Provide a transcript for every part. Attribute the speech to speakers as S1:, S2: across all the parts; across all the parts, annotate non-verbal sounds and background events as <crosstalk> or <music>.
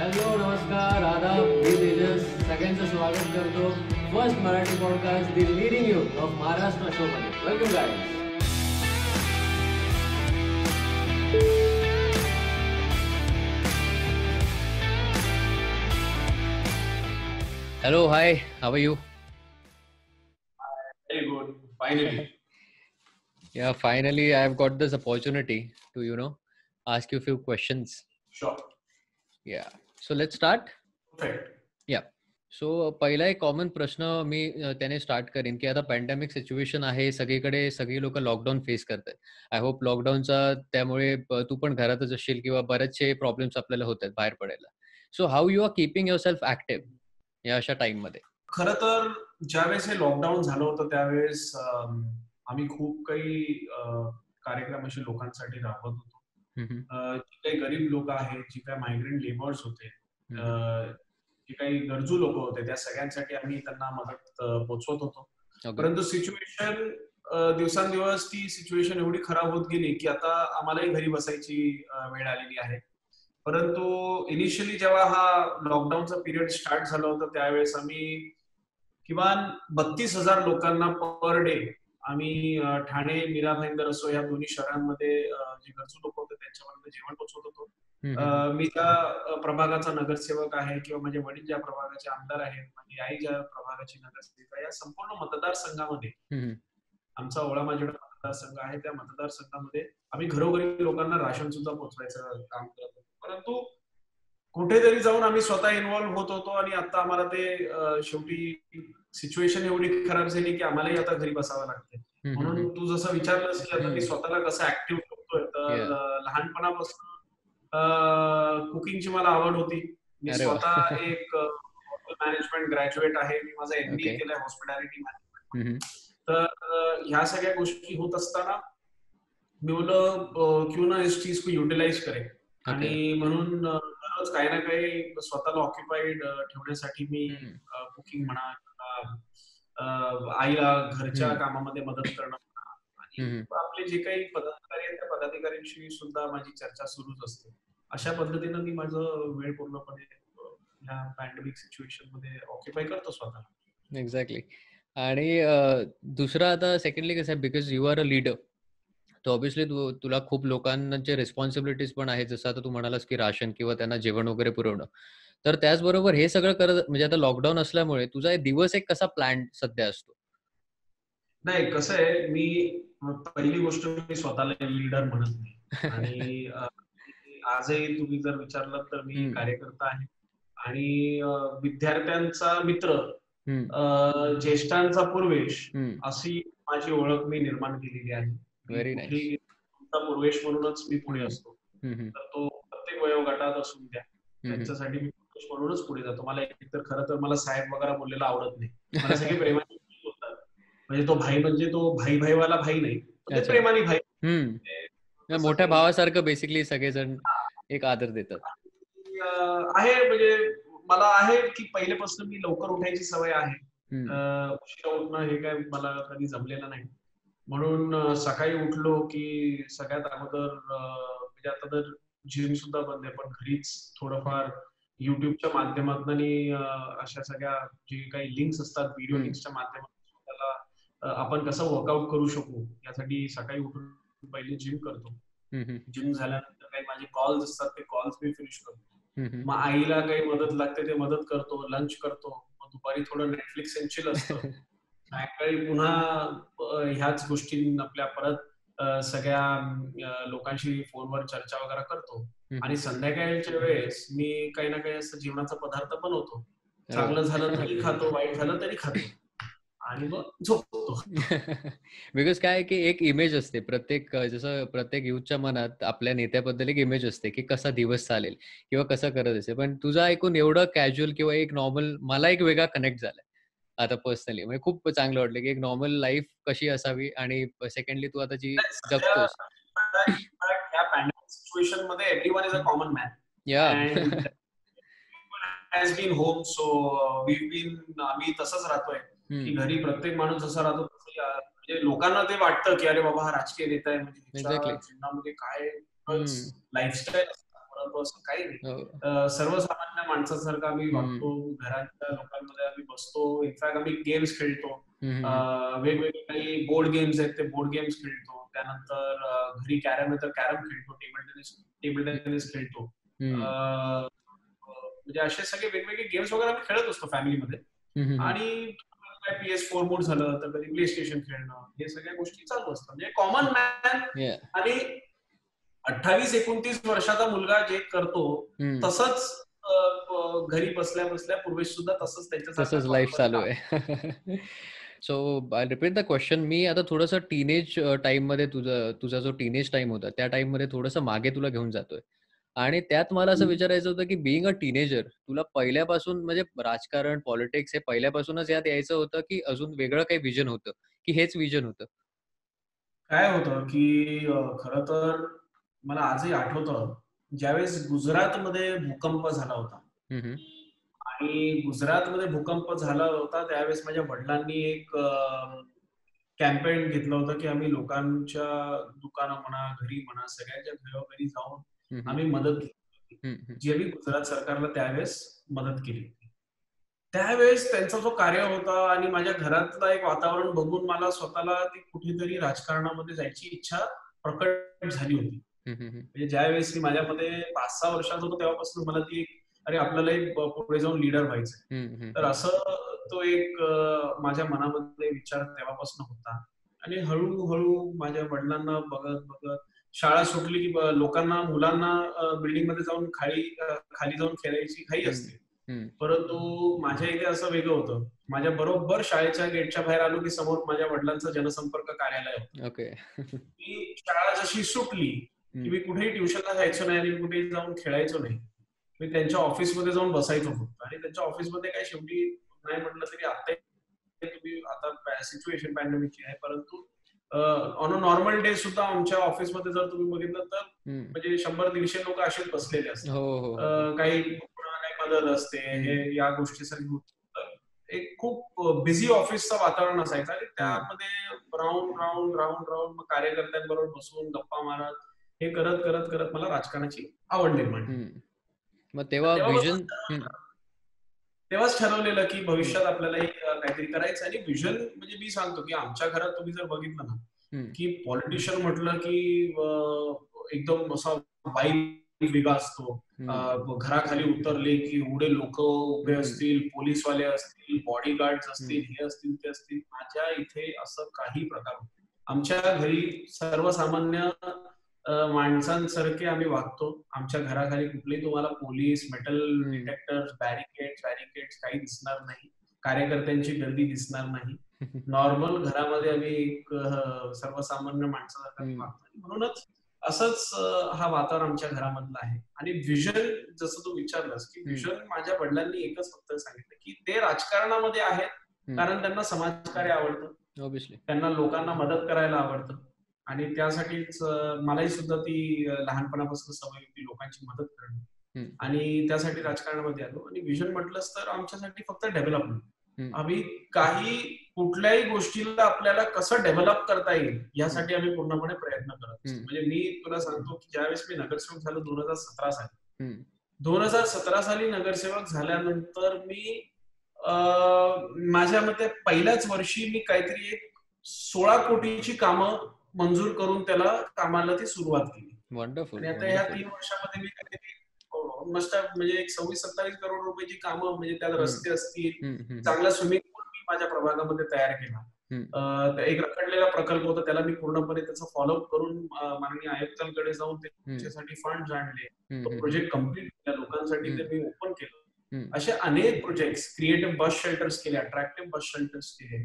S1: Hello नमस्कार आदाब मी तेजस सगळ्यांचं स्वागत करतो first Marathi podcast the leading you of Maharashtra show मध्ये welcome Hello, hi, how are you?
S2: Very good. Finally.
S1: Yeah, finally, I've got this opportunity to, you know, ask you a few questions.
S2: Sure.
S1: Yeah. Let's start.
S2: Perfect.
S1: Yeah. So पहिला एक common प्रश्न मी त्याने start करीन की आता pandemic situation आहे सगळीकडे सगळी लोक लॉकडाऊन फेस करतात आय होप लॉकडाऊनचा त्यामुळे तू पण घरातच असशील किंवा बरेचसे प्रॉब्लेम्स आपल्याला होत आहेत बाहेर पडायला so how you are keeping yourself active या अशा टाइममध्ये
S2: खर तर ज्यावेळेस हे लॉकडाऊन झालं होतं त्यावेळेस आम्ही खूप काही कार्यक्रम असे लोकांसाठी राबवत होतो जी काही गरीब लोक आहेत जी काही मायग्रेंट लेबर्स होते जी काही गरजू लोक होते त्या सगळ्यांसाठी आम्ही त्यांना मदत पोचवत होतो. परंतु सिच्युएशन दिवसांदिवस ती सिच्युएशन एवढी खराब होत गेली की आता आम्हालाही घरी बसायची वेळ आलेली आहे. परंतु इनिशियली जेव्हा हा लॉकडाऊनचा पिरियड स्टार्ट झाला होता त्यावेळेस आम्ही किमान बत्तीस हजार लोकांना पर डे आम्ही ठाणे मीरा भाईंदर असो या दोन्ही शहरांमध्ये जे गरजू लोक होते त्यांच्यापर्यंत जेवण पोचवत होतो. मी त्या प्रभागाचा नगरसेवक आहे किंवा माझे वडील ज्या प्रभागाचे आमदार आहेत माझी आई ज्या प्रभागाची नगरसेविका या संपूर्ण मतदारसंघामध्ये आमचा ओळा जेवढा मतदारसंघ आहे. त्या मतदारसंघामध्ये आम्ही घरोघरी लोकांना राशन सुद्धा पोहोचवायचं काम करत होतो. परंतु कुठेतरी जाऊन आम्ही स्वतः इन्व्हॉल्व्ह होत होतो आणि आता आम्हाला ते शेवटी सिच्युएशन एवढी खराब झाली की आम्हालाही आता घरी बसावं लागते म्हणून तू जसं विचारलंस की आता मी. स्वतःला कसं ऍक्टिव्ह ठेवतोय तर लहानपणापासून कुकिंगची मला आवड होती. मी. स्वतः एक मॅनेजमेंट ग्रॅज्युएट आहे. मी माझा एमबीए. केलाय हॉस्पिटॅलिटी
S1: हम्म,
S2: तर ह्या सगळ्या गोष्टी होत असताना मी बोललं क्यों ना इस चीज को युटिलाइज करें आणि म्हणून दररोज काही ना काही स्वतःला ऑक्युपाईड ठेवण्यासाठी मी. कुकिंग म्हणा आईला घरच्या. कामामध्ये मदत करणं आणि. आपले जे काही पदाधिकारी आहेत त्या पदाधिकाऱ्यांशी सुद्धा माझी चर्चा सुरूच असते. अशा पद्धतीनं मी माझं वेळ पूर्णपणे ह्या पॅन्डेमिक सिच्युएशनमध्ये ऑक्युपाय करतो स्वतः
S1: एक्झॅक्टली आणि दुसरं आता सेकंडली कसं आहे because you are a leader तर ऑब्विसली तू तुला खूप लोकांचे रिस्पॉन्सिबिलिटीज पण आहेत. जसं आता तू म्हणालास की राशन किंवा त्यांना जेवण वगैरे पुरवणं. तर त्याचबरोबर हे सगळं करत म्हणजे आता लॉकडाऊन असल्यामुळे तुझा एक दिवस एक कसा प्लॅन सध्या असतो?
S2: नाही कसं आहे मी पहिली गोष्ट मी स्वतःला लीडर म्हणत नाही. <laughs> आणि आजही तुम्ही जर विचारलं तर मी. कार्यकर्ता आहे. आणि विद्यार्थ्यांचा मित्र ज्येष्ठांचा पूर्वेश अशी माझी ओळख मी निर्माण केलेली आहे. पूर्वेश म्हणूनच मी
S1: हम्म.
S2: असतो तर तो प्रत्येक वयोगटात असून द्या. त्यांच्यासाठी मी पुरुष म्हणूनच पुढे जातो. मला एकतर खरं तर मला साहेब वगैरे बोललेला आवडत नाही. मला सगळे प्रेमाने बोलतात. म्हणजे तो भाई म्हणजे तो भाई भाईवाला भाई नाही. प्रेमाने भाई.
S1: मोठ्या भावासारखं बेसिकली सगळेजण एक आदर देतात.
S2: आहे म्हणजे मला आहे की पहिल्यापासून मी लवकर उठायची सवय आहे. उशिरा उठणं हे काय मला कधी जमलेलं नाही. म्हणून सकाळी उठलो की सगळ्यात अगोदर म्हणजे आता तर जिम सुद्धा बंद आहे पण घरीच थोडंफार युट्यूबच्या माध्यमातून आणि अशा सगळ्या जे काही लिंक्स असतात व्हिडिओ. लिंक्सच्या माध्यमातून अं, आपण कसं वर्कआउट करू शकू यासाठी सकाळी उठून पहिले जिम करतो जिम झाल्यानंतर काही माझे कॉल्स असतात ते कॉल्स मी फिनिश करतो. मग आईला काही मदत लागते ते मदत करतो लंच करतो मग दुपारी थोडं नेटफ्लिक्स अँड चिल असतं <laughs> सायंकाळी पुन्हा ह्याच गोष्टी आपल्या परत सगळ्या लोकांशी फोनवर चर्चा वगैरे करतो. आणि संध्याकाळच्या वेळेस मी काही ना काही असं जीवनाचा पदार्थ बनवतो.
S1: अरे
S2: चांगलं. झालं तरी खातो वाईट झालं तरी खातो. आणि मग झोपतो. <laughs>
S1: बिकॉज काय की एक इमेज असते. प्रत्येक जसं प्रत्येक युथच्या मनात आपल्या नेत्याबद्दल एक इमेज असते की कसा दिवस चालेल किंवा कसं करत असेल. पण तुझा ऐकून एवढं कॅज्युअल किंवा एक नॉर्मल मला एक वेगळा कनेक्ट झालाय. आता पर्सनली म्हणजे खूप चांगलं वाटलं की एक नॉर्मल लाईफ कशी असावी आणि सेकंडली तू आता जी जगतोस.
S2: सिच्युएशनमध्ये everyone is a common man
S1: या
S2: has been home so we been आम्ही तसंच राहतोय की घरी प्रत्येक माणूस जसा राहतो म्हणजे लोकांना ते वाटतं की अरे बाबा हा राजकीय नेता आहे म्हणजे. जीवनामध्ये काय. लाईफस्टाईल परंतु असं काही नाही
S1: हो.
S2: सर्वसामान्य माणसासारखं आम्ही. वागतो घरातल्या लोकांमध्ये आम्ही बसतो इनफॅक्ट आम्ही गेम्स खेळतो वेगवेगळे काही बोर्ड गेम्स आहेत ते बोर्ड गेम्स खेळतो त्यानंतर घरी कॅरम आहे तर कॅरम खेळतो टेबल टेनिस टेबल टेनिस खेळतो म्हणजे असे सगळे वेगवेगळे गेम्स वगैरे आम्ही खेळत असतो फॅमिलीमध्ये. आणि काय पी एस फोर मोड झालं तर कधी प्ले स्टेशन खेळणं हे सगळ्या गोष्टी चालू असतात म्हणजे कॉमन मॅन. आणि अठ्ठावीस एकोणतीस वर्षाचा मुलगा जे करतो. तसंच घरी बसल्या बसल्या पूर्वेश सुद्धा तसंच त्याच्या
S1: तसंच लाईफ चालू आहे <laughs> so I repeat the question मी आता थोडंसं टीनेज टाइममध्ये तुझं तुझा जो टीनेज टाइम होता त्या टाइममध्ये थोडंसं मागे तुला घेऊन जातोय. आणि त्यात मला असं. विचारायचं होतं की बिईंग अ टीनेजर तुला पहिल्यापासून म्हणजे राजकारण पॉलिटिक्स हे पहिल्यापासूनच यात यायचं होतं की अजून वेगळं काही विजन होतं? की हेच विजन होतं?
S2: काय होतं की खर तर मला आजही आठवतं. ज्यावेळेस गुजरातमध्ये भूकंप झाला होता. आणि गुजरातमध्ये भूकंप झाला होता त्यावेळेस माझ्या वडिलांनी एक कॅम्पेन घेतलं होतं की आम्ही लोकांच्या दुकानं म्हणा घरी म्हणा सगळ्यांच्या घरोघरी जाऊन आम्ही मदत केली. जी आम्ही गुजरात सरकारला त्यावेळेस मदत केली त्यावेळेस त्यांचा जो कार्य होता आणि माझ्या घरातलं एक वातावरण बघून मला स्वतःला ती कुठेतरी राजकारणामध्ये जायची इच्छा प्रकट झाली होती. म्हणजे ज्यावेळेस मी माझ्यामध्ये पाच सहा वर्षात होतो तेव्हापासून मला ती एक अरे आपल्याला एक पुढे जाऊन लीडर व्हायचं तर असं तो एक माझ्या मनामध्ये विचार तेव्हापासून होता. आणि हळूहळू माझ्या वडिलांना बघत बघत शाळा सुटली की लोकांना मुलांना बिल्डिंगमध्ये जाऊन खाली खाली जाऊन खेळायची घाई असते. परंतु माझ्या इथे असं वेगळं होतं. माझ्या बरोबर शाळेच्या गेटच्या बाहेर आलो की समोर माझ्या वडिलांचं जनसंपर्क कार्यालय होतं. की शाळा जशी सुटली की मी कुठेही ट्युशनला जायचो नाही आणि कुठेही जाऊन खेळायचो नाही. मी त्यांच्या ऑफिसमध्ये जाऊन बसायचो फक्त आणि त्यांच्या ऑफिसमध्ये काय शेवटी नाही म्हटलं तरी आता तुम्ही आता सिच्युएशन पॅन्डेमिकची आहे परंतु ऑन अ नॉर्मल डे सुद्धा आमच्या ऑफिसमध्ये जर तुम्ही बघितलं तर. म्हणजे शंभर दीडशे लोक असेच बसलेले असतात
S1: हो हो हो.
S2: काही काही मदत असते हे या होतं. तर एक खूप बिझी ऑफिसचं वातावरण असायचं आणि त्यामध्ये राऊंड राऊंड राऊंड राऊंड मग कार्यकर्त्यांबरोबर बसून गप्पा मारत हे करत करत करत मला राजकारणाची आवड निर्माण.
S1: मग तेव्हा विजन
S2: तेव्हाच ठरवलेलं की भविष्यात आपल्याला एक काहीतरी करायचं आणि विजन म्हणजे मी सांगतो की आमच्या घरात तुम्ही जर बघितलं ना. की पॉलिटिशियन म्हटलं की एकदम असा वाईट वेगळा असतो घराखाली उतरले की एवढे लोक उभे. असतील पोलीसवाले असतील बॉडीगार्ड असतील हे असतील ते असतील माझ्या इथे असं काही प्रकार. आमच्या घरी सर्वसामान्य माणसांसारखे आम्ही वागतो. आमच्या घराखाली कुठलेही तुम्हाला police metal
S1: hmm.
S2: Detectors barricade barricade काही दिसणार नाही. कार्यकर्त्यांची गर्दी दिसणार नाही. <laughs> नॉर्मल घरामध्ये आम्ही एक सर्वसामान्य माणसासारखा. वागतो. म्हणूनच असंच हा वातावरण आमच्या घरामधला आहे. आणि विजन जसं तू विचारलंस की. विजन माझ्या वडिलांनी एकच फक्त सांगितलं की ते राजकारणामध्ये आहेत. कारण त्यांना समाजकार्य आवडतं. त्यांना लोकांना मदत करायला आवडतं. आणि त्यासाठीच मलाही सुद्धा ती लहानपणापासून सवय होती लोकांची मदत करणं. आणि त्यासाठी राजकारणामध्ये आलो आणि विजन म्हटलंच तर आमच्यासाठी फक्त डेव्हलपमेंट. आम्ही काही कुठल्याही गोष्टीला आपल्याला कसं डेव्हलप करता येईल यासाठी आम्ही पूर्णपणे प्रयत्न करत. म्हणजे मी तुला सांगतो की ज्यावेळेस मी नगरसेवक झालो दोन हजार सतरा साली. दोन हजार सतरा साली नगरसेवक झाल्यानंतर मी माझ्या मते पहिल्याच वर्षी मी काहीतरी एक सोळा कोटीची कामं मंजूर करून त्याला कामाला ती सुरुवात केली.
S1: वंडरफुल
S2: आणि आता ह्या तीन वर्षामध्ये मी काहीतरी ऑलमोस्ट म्हणजे एक सव्वीस सत्तावीस करोड रुपयाची कामं म्हणजे त्यात. रस्ते असतील चांगला स्विमिंग पूल मी माझ्या प्रभागामध्ये तयार केला. एक रखडलेला प्रकल्प होता त्याला मी पूर्णपणे त्याचा फॉलोअप करून माननीय आयुक्तांकडे जाऊन त्याच्यासाठी फंड आणले. तो प्रोजेक्ट कंप्लीट केला लोकांसाठी ते मी ओपन केलं. असे अनेक प्रोजेक्ट क्रिएटिव्ह बस शेल्टर्स केले अट्रॅक्टिव्ह बस शेल्टर्स केले.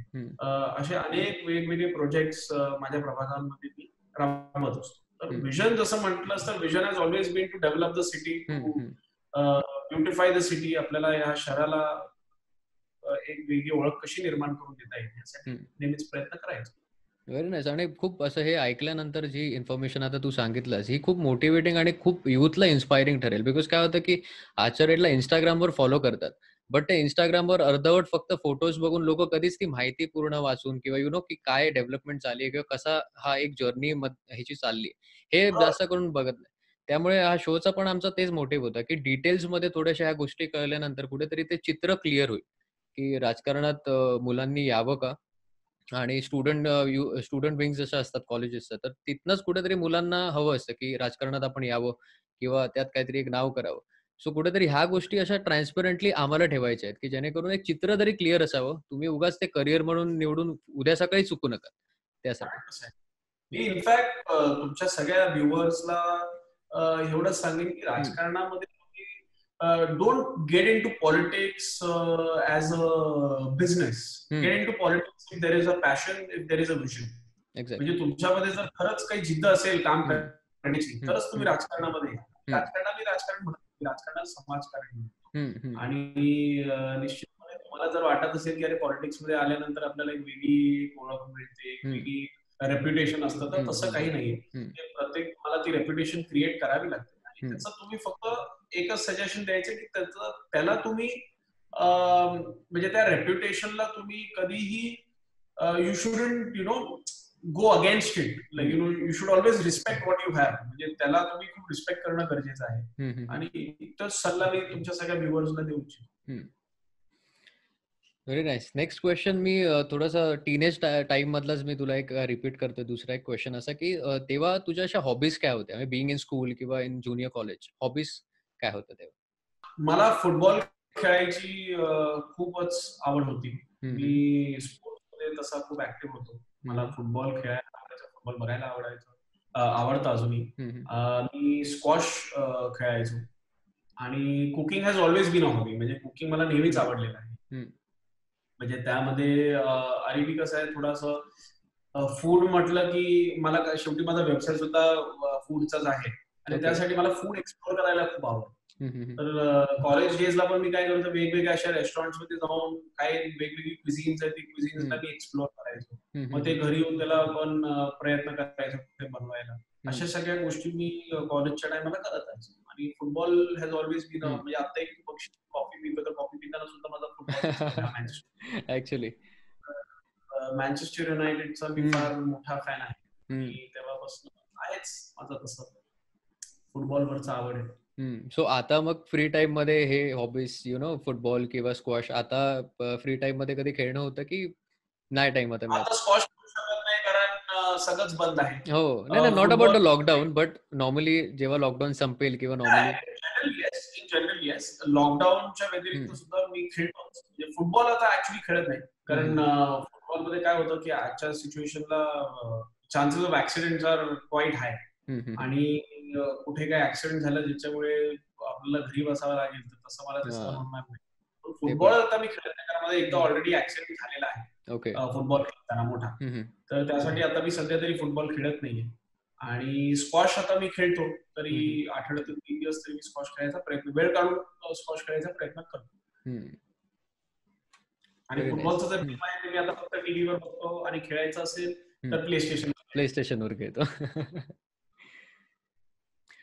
S2: असे अनेक वेगवेगळे प्रोजेक्ट्स माझ्या प्रभागांमध्ये मी राबवत असतो. तर. विजन जसं म्हटलं तर vision has always been to develop the city beautify the city आपल्याला या शहराला एक वेगळी ओळख कशी निर्माण करून देता येईल यासाठी. नेहमीच प्रयत्न करायचा.
S1: व्हेरी नाईस आणि खूप असं हे ऐकल्यानंतर जी इन्फॉर्मेशन आता तू सांगितलंस ही खूप मोटिवेटिंग आणि खूप युथला इन्स्पायरिंग ठरेल. बिकॉज काय होतं की आजच्या रेटला इंस्टाग्रामवर फॉलो करतात. बट ते इंस्टाग्रामवर अर्धवट फक्त फोटोज बघून लोक कधीच ती माहिती पूर्ण वाचून किंवा यु नो की काय डेव्हलपमेंट झाली किंवा कसा हा एक जर्नी ह्याची चालली हे
S2: हो.
S1: जास्त करून बघत नाही. त्यामुळे हा शोचा पण आमचा तेच मोटिव्ह होता की डिटेल्समध्ये थोड्याशा ह्या गोष्टी कळल्यानंतर कुठेतरी ते चित्र क्लिअर होईल. की राजकारणात मुलांनी यावं का? आणि स्टुडंट स्टुडंट विंग जसं असतात कॉलेजेसचं तर तिथनंच कुठेतरी मुलांना हवं असतं की राजकारणात आपण यावं किंवा त्यात काहीतरी एक नाव करावं. सो कुठेतरी ह्या गोष्टी अशा ट्रान्सपरंटली आम्हाला ठेवायच्या आहेत की जेणेकरून एक चित्र तरी क्लिअर असावं तुम्ही उगाच ते करिअर म्हणून निवडून उद्या सकाळी चुकू नका त्यासाठी.
S2: मी इनफॅक्ट तुमच्या सगळ्या व्ह्युअर्सला एवढंच सांगेन की राजकारणामध्ये don't get into politics as a business get into politics if there is a passion if there is a vision म्हणजे तुमच्यामध्ये जर खरंच काही जिद्द असेल काम करण्याची तरच तुम्ही राजकारणामध्ये या. राजकारणाने राजकारण म्हणत राजकारणात समाजकारण आणि निश्चितपणे तुम्हाला जर वाटत असेल की अरे पॉलिटिक्समध्ये आल्यानंतर आपल्याला एक वेगळी ओळख मिळते एक वेगळी रेप्युटेशन असतं तर तसं काही नाहीये. प्रत्येक मला ती रेप्युटेशन क्रिएट करावी लागते. आणि त्याचं तुम्ही फक्त एकच सजेशन द्यायचं की त्याचं त्याला तुम्ही म्हणजे त्या रेप्युटेशनला तुम्ही कधीही you shouldn't you know go against it like you know you should always respect what you have म्हणजे त्याला तुम्ही खूप रिस्पेक्ट करणं गरजेचं आहे. आणि तोच सल्ला मी तुमच्या सगळ्या व्ह्युअर्सला देऊ इच्छितो.
S1: व्हेरी नाईस नेक्स्ट क्वेश्चन मी थोडासा टीनेज टाइम मधलाच मी तुला एक रिपीट करतो दुसरा एक क्वेश्चन असा की तेव्हा तुझ्या अशा हॉबीज काय होत्या? बिंग इन स्कूल किंवा इन ज्युनियर कॉलेज हॉबीज काय होतं तेव्हा?
S2: मला फुटबॉल खेळायची खूपच आवड होती. मी स्पोर्ट्समध्ये तसा खूप ऍक्टिव्ह होतो. मला फुटबॉल खेळायला आवडायचं फुटबॉल बघायला आवडायचं. आवडतं अजूनही. मी स्क्वॉश खेळायचो. आणि cooking has always been a hobby म्हणजे कुकिंग मला नेहमीच आवडलेलं आहे. म्हणजे त्यामध्ये आणि कसं आहे थोडंसं फूड म्हटलं की मला शेवटी माझा व्यवसाय सुद्धा फूडचाच आहे. आणि त्यासाठी मला फूड एक्सप्लोर करायला खूप आवडतं. तर कॉलेज डेजला पण मी काय करतो वेगवेगळ्या अशा रेस्टॉरंटमध्ये जाऊन काय वेगवेगळी क्विझिन्स आहेत ती क्विझिन्सला मी एक्सप्लोर करायचो. मग ते घरी येऊन त्याला आपण प्रयत्न करायचो ते बनवायला. अशा सगळ्या गोष्टी मी कॉलेजच्या टायमाला करत आहे आणि फुटबॉल हॅज ऑलवेज बीन म्हणजे आता एक बघशील कॉफी पितो तर कॉफी पिताना सुद्धा माझा फुटबॉल
S1: ऍक्च्युली
S2: मँचेस्टर युनायटेडचा मी फार मोठा फॅन आहे. तेव्हापासून आहेच माझं तसं. फुटबॉलवरचा आवड आहे.
S1: सो आता मग फ्री टाइममध्ये हे हॉबीज यु नो फुटबॉल किंवा स्क्वॉश आता फ्री टाइममध्ये कधी खेळणं होतं की नाही टाइम आता
S2: स्क्वॉश कारण सगळंच बंद आहे.
S1: हो. नाही नाही not about the lockdown but normally जेव्हा लॉकडाऊन संपेल किंवा नॉर्मली
S2: जनरल येस लॉकडाऊनच्या व्यतिरिक्त सुद्धा मी खेळतो. म्हणजे फुटबॉल आता ऍक्च्युली खेळत नाही. कारण फुटबॉलमध्ये काय होतं की आजच्या सिच्युएशनला chances of accident are quite high आणि कुठे काय ऍक्सिडेंट झालं ज्याच्यामुळे आपल्याला घरी बसावं लागेल तर तसं मला तसं नाही फुटबॉल आता मी खेळत नाही कारण माझा एकदा ऑलरेडी ऍक्सिडेंट झालेला आहे. फुटबॉल खेळताना मोठा. तर त्यासाठी आता मी सध्या तरी फुटबॉल खेळत नाहीये. आणि स्क्वॉश आता मी खेळतो तरी आठवड्यातून तीन दिवस तरी मी स्क्वॉश खेळायचा प्रयत्न वेळ काढून स्क्वॉश खेळायचा प्रयत्न करतो. आणि फुटबॉलचं जर आहे मी आता फक्त टीव्हीवर बघतो आणि खेळायचं असेल तर प्ले स्टेशन
S1: प्ले स्टेशनवर खेळतो. <laughs>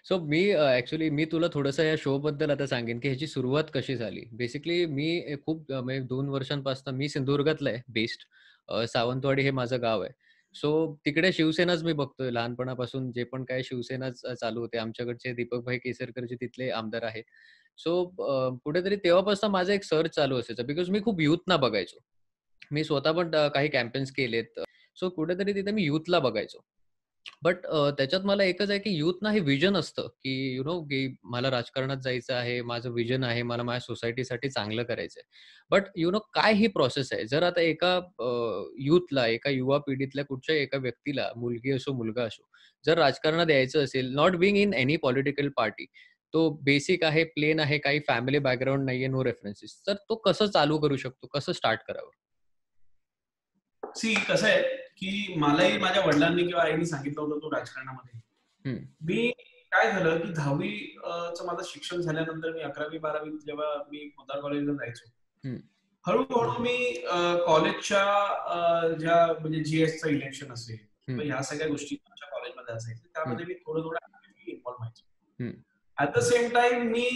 S1: सो मी ऍक्च्युली मी तुला थोडंसं या शो बद्दल आता सांगेन की ह्याची सुरुवात कशी झाली. बेसिकली मी खूप म्हणजे दोन वर्षांपासून मी सिंधुदुर्गातला आहे बेस्ट सावंतवाडी हे माझं गाव आहे. सो तिकडे शिवसेनाच मी बघतोय लहानपणापासून जे पण काय शिवसेनाच चालू होते. आमच्याकडचे दीपकभाई केसरकर जे तिथले आमदार आहेत सो कुठेतरी तेव्हापासून माझं एक सर्च चालू असायचं. बिकॉज मी खूप युथना बघायचो. मी स्वतः पण काही कॅम्पेन्स केलेत. सो कुठेतरी तिथे मी युथला बघायचो. बट त्याच्यात मला एकच आहे की युथना हे विजन असतं की यु नो की मला राजकारणात जायचं आहे माझं विजन आहे मला माझ्या सोसायटीसाठी चांगलं करायचं आहे. बट यु नो काय ही प्रोसेस आहे? जर आता एका युथला एका युवा पिढीतल्या कुठच्या एका व्यक्तीला मुलगी असो मुलगा असो जर राजकारणात यायचं असेल not being in any political party तो बेसिक आहे प्लेन आहे काही फॅमिली बॅकग्राऊंड नाहीये नो रेफरन्सेस तर तो कसं चालू करू शकतो? कसं स्टार्ट करावं?
S2: सी कसं आहे की मलाही माझ्या वडिलांनी किंवा आईने सांगितलं होतं तो राजकारणामध्ये. मी काय झालं की दहावीचं माझं शिक्षण झाल्यानंतर मी अकरावी बारावी जेव्हा मी पोदार कॉलेजला जायचो. हळूहळू मी कॉलेजच्या ज्या म्हणजे जीएसचं इलेक्शन असेल ह्या सगळ्या गोष्टी आमच्या कॉलेजमध्ये असायच्या त्यामध्ये मी थोडं थोडं इन्व्हॉल्व व्हायचो. ऍट द सेम टाइम मी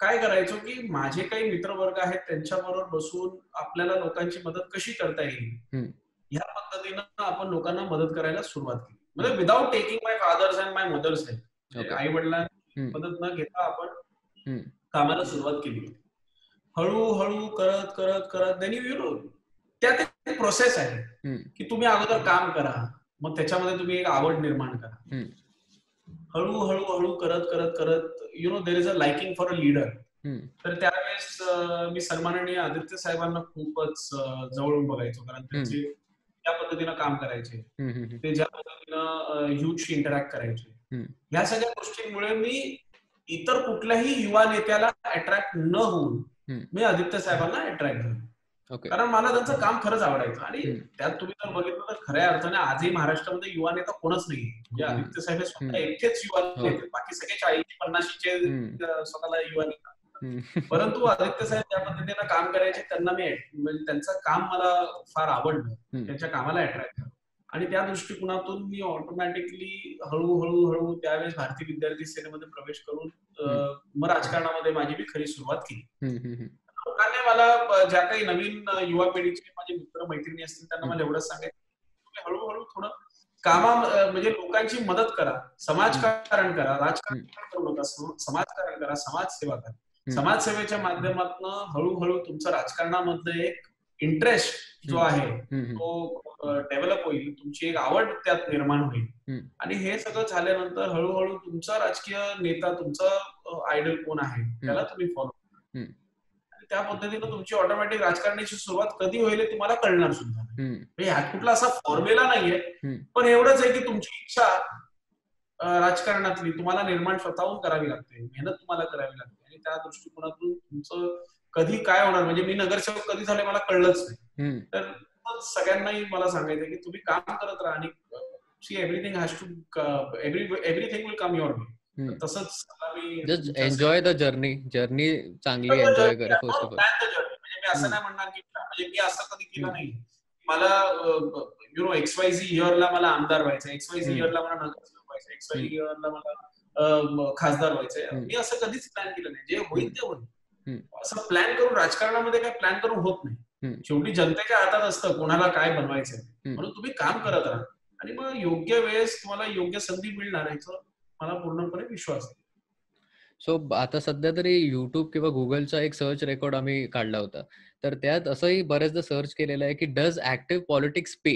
S2: काय करायचो की माझे काही मित्रवर्ग आहेत त्यांच्याबरोबर बसून आपल्याला लोकांची मदत कशी करता येईल? ह्या पद्धतीनं आपण लोकांना मदत करायला सुरुवात केली म्हणजे without taking my father's and my mother's help आई वडिलांची. मदत न घेता आपण. कामाला सुरुवात केली हळूहळू करत करत करत त्यांनी यु नो त्यात एक प्रोसेस आहे. की तुम्ही अगोदर काम करा मग त्याच्यामध्ये तुम्ही एक आवड निर्माण करा. हळूहळू हळू करत करत करत you know there is a liking for a leader. तर त्यावेळेस मी सन्माननीय आदित्य साहेबांना खूपच जवळून बघायचो कारण त्यांचे त्या पद्धतीनं काम करायचे. ते ज्या पद्धतीनं युथशी इंटरॅक्ट करायचे. ह्या सगळ्या गोष्टींमुळे मी इतर कुठल्याही युवा नेत्याला अट्रॅक्ट न होऊन. मी आदित्य साहेबांना अट्रॅक्ट झालो कारण मला त्यांचं काम खरंच आवडायचं आणि. त्यात तुम्ही जर बघितलं तर खऱ्या अर्थाने आजही महाराष्ट्रामध्ये युवा नेता कोणच नाही म्हणजे. आदित्य साहेब हे. स्वतः एकटेच युवा
S1: हो.
S2: नेते बाकी सगळे चाळीस पन्नाशीचे स्वतःला युवा नेता. परंतु आदित्य साहेब ज्या पद्धतीनं काम करायचे त्यांना मी म्हणजे त्यांचं काम मला फार आवडलं. त्यांच्या कामाला अट्रॅक्ट झालं. आणि त्या दृष्टिकोनातून मी ऑटोमॅटिकली हळूहळू हळू त्यावेळेस भारतीय विद्यार्थी सेनेमध्ये प्रवेश करून मग राजकारणामध्ये माझी मी खरी सुरुवात केली. लोकांनी मला ज्या काही नवीन युवा पिढीचे माझे मित्र मैत्रिणी असतील त्यांना मला एवढंच सांगायचं हळूहळू थोडं कामा म्हणजे लोकांची मदत करा. समाजकारण करा राजकारण करू नका सम- समाजकारण करा समाजसेवा करा. समाजसेवेच्या माध्यमातून हळूहळू तुमचं राजकारणामधलं एक इंटरेस्ट जो. आहे. तो डेव्हलप होईल तुमची एक आवड त्यात निर्माण होईल. आणि हे सगळं झाल्यानंतर हळूहळू तुमचा राजकीय नेता तुमचा आयडल कोण आहे त्याला तुम्ही फॉलो त्या पद्धतीनं तुमची ऑटोमॅटिक राजकारणाची सुरुवात कधी होईल तुम्हाला कळणार सुद्धा. म्हणजे ह्यात कुठला असा फॉर्म्युला नाहीये. पण एवढंच आहे की तुमची इच्छा राजकारणातली तुम्हाला निर्माण स्वतःहून करावी लागते मेहनत तुम्हाला करावी लागते आणि त्या दृष्टिकोनातून तुमचं कधी काय होणार? म्हणजे मी नगरसेवक कधी झाले मला कळलंच नाही. तर सगळ्यांनाही मला सांगायचं की तुम्ही काम करत राहा आणि see everything has to every everything will come your. Way तसंच
S1: एन्जॉय द जर्नी जर्नी चांगली एन्जॉय करा first of all
S2: Plan the journey. म्हणजे मी असं नाही म्हणणार की म्हणजे मी असं कधी केलं नाही. मला you know X Y Z इयरला मला आमदार व्हायचं एक्स वाय झी
S1: हम्म.
S2: इयरला मला नगरसेवक व्हायचं एक्स वाय इयरला मला खासदार व्हायचंय. मी असं कधीच प्लॅन केलं नाही. जे होईल ते होईल. असं प्लॅन करून राजकारणामध्ये काय प्लॅन करून होत नाही. शेवटी जनतेच्या हातात असतं कोणाला काय बनवायचंय. म्हणून तुम्ही काम करत राहा. आणि मग योग्य वेळेस तुम्हाला योग्य संधी मिळणार याचा मला पूर्णपणे विश्वास आहे.
S1: सो आता सध्या तरी युट्यूब किंवा गुगलचा एक सर्च रेकॉर्ड आम्ही काढला होता. तर त्यात असंही बऱ्याचदा सर्च केलेलं आहे की does active politics pay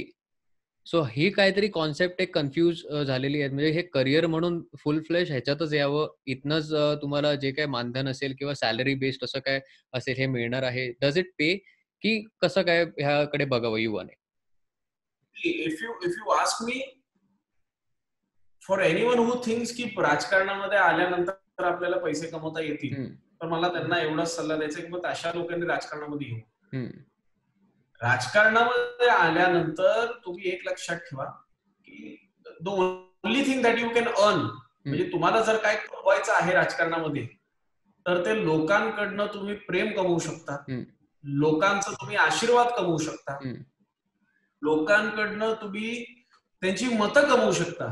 S1: so ही काहीतरी कॉन्सेप्ट एक कन्फ्यूज झालेली आहे म्हणजे हे करिअर म्हणून फुल फ्लेश ह्याच्यातच यावं. इथनच तुम्हाला जे काय मानधन असेल किंवा सॅलरी बेस्ड असं काय असेल हे मिळणार आहे. डज इट पे की कसं काय ह्याकडे बघावं युवाने?
S2: If you if you ask me for anyone who thinks की राजकारणामध्ये आल्यानंतर आपल्याला पैसे कमवता येतील तर मला त्यांना एवढाच सल्ला द्यायचा की मग अशा लोकांनी राजकारणामध्ये येऊ. राजकारणामध्ये आल्यानंतर तुम्ही एक लक्षात ठेवा की the only thing that you can earn म्हणजे तुम्हाला जर काय कमवायचं आहे राजकारणामध्ये तर ते लोकांकडनं तुम्ही प्रेम कमवू शकता. लोकांचा तुम्ही आशीर्वाद कमवू शकता. लोकांकडनं तुम्ही त्यांची मतं कमवू शकता.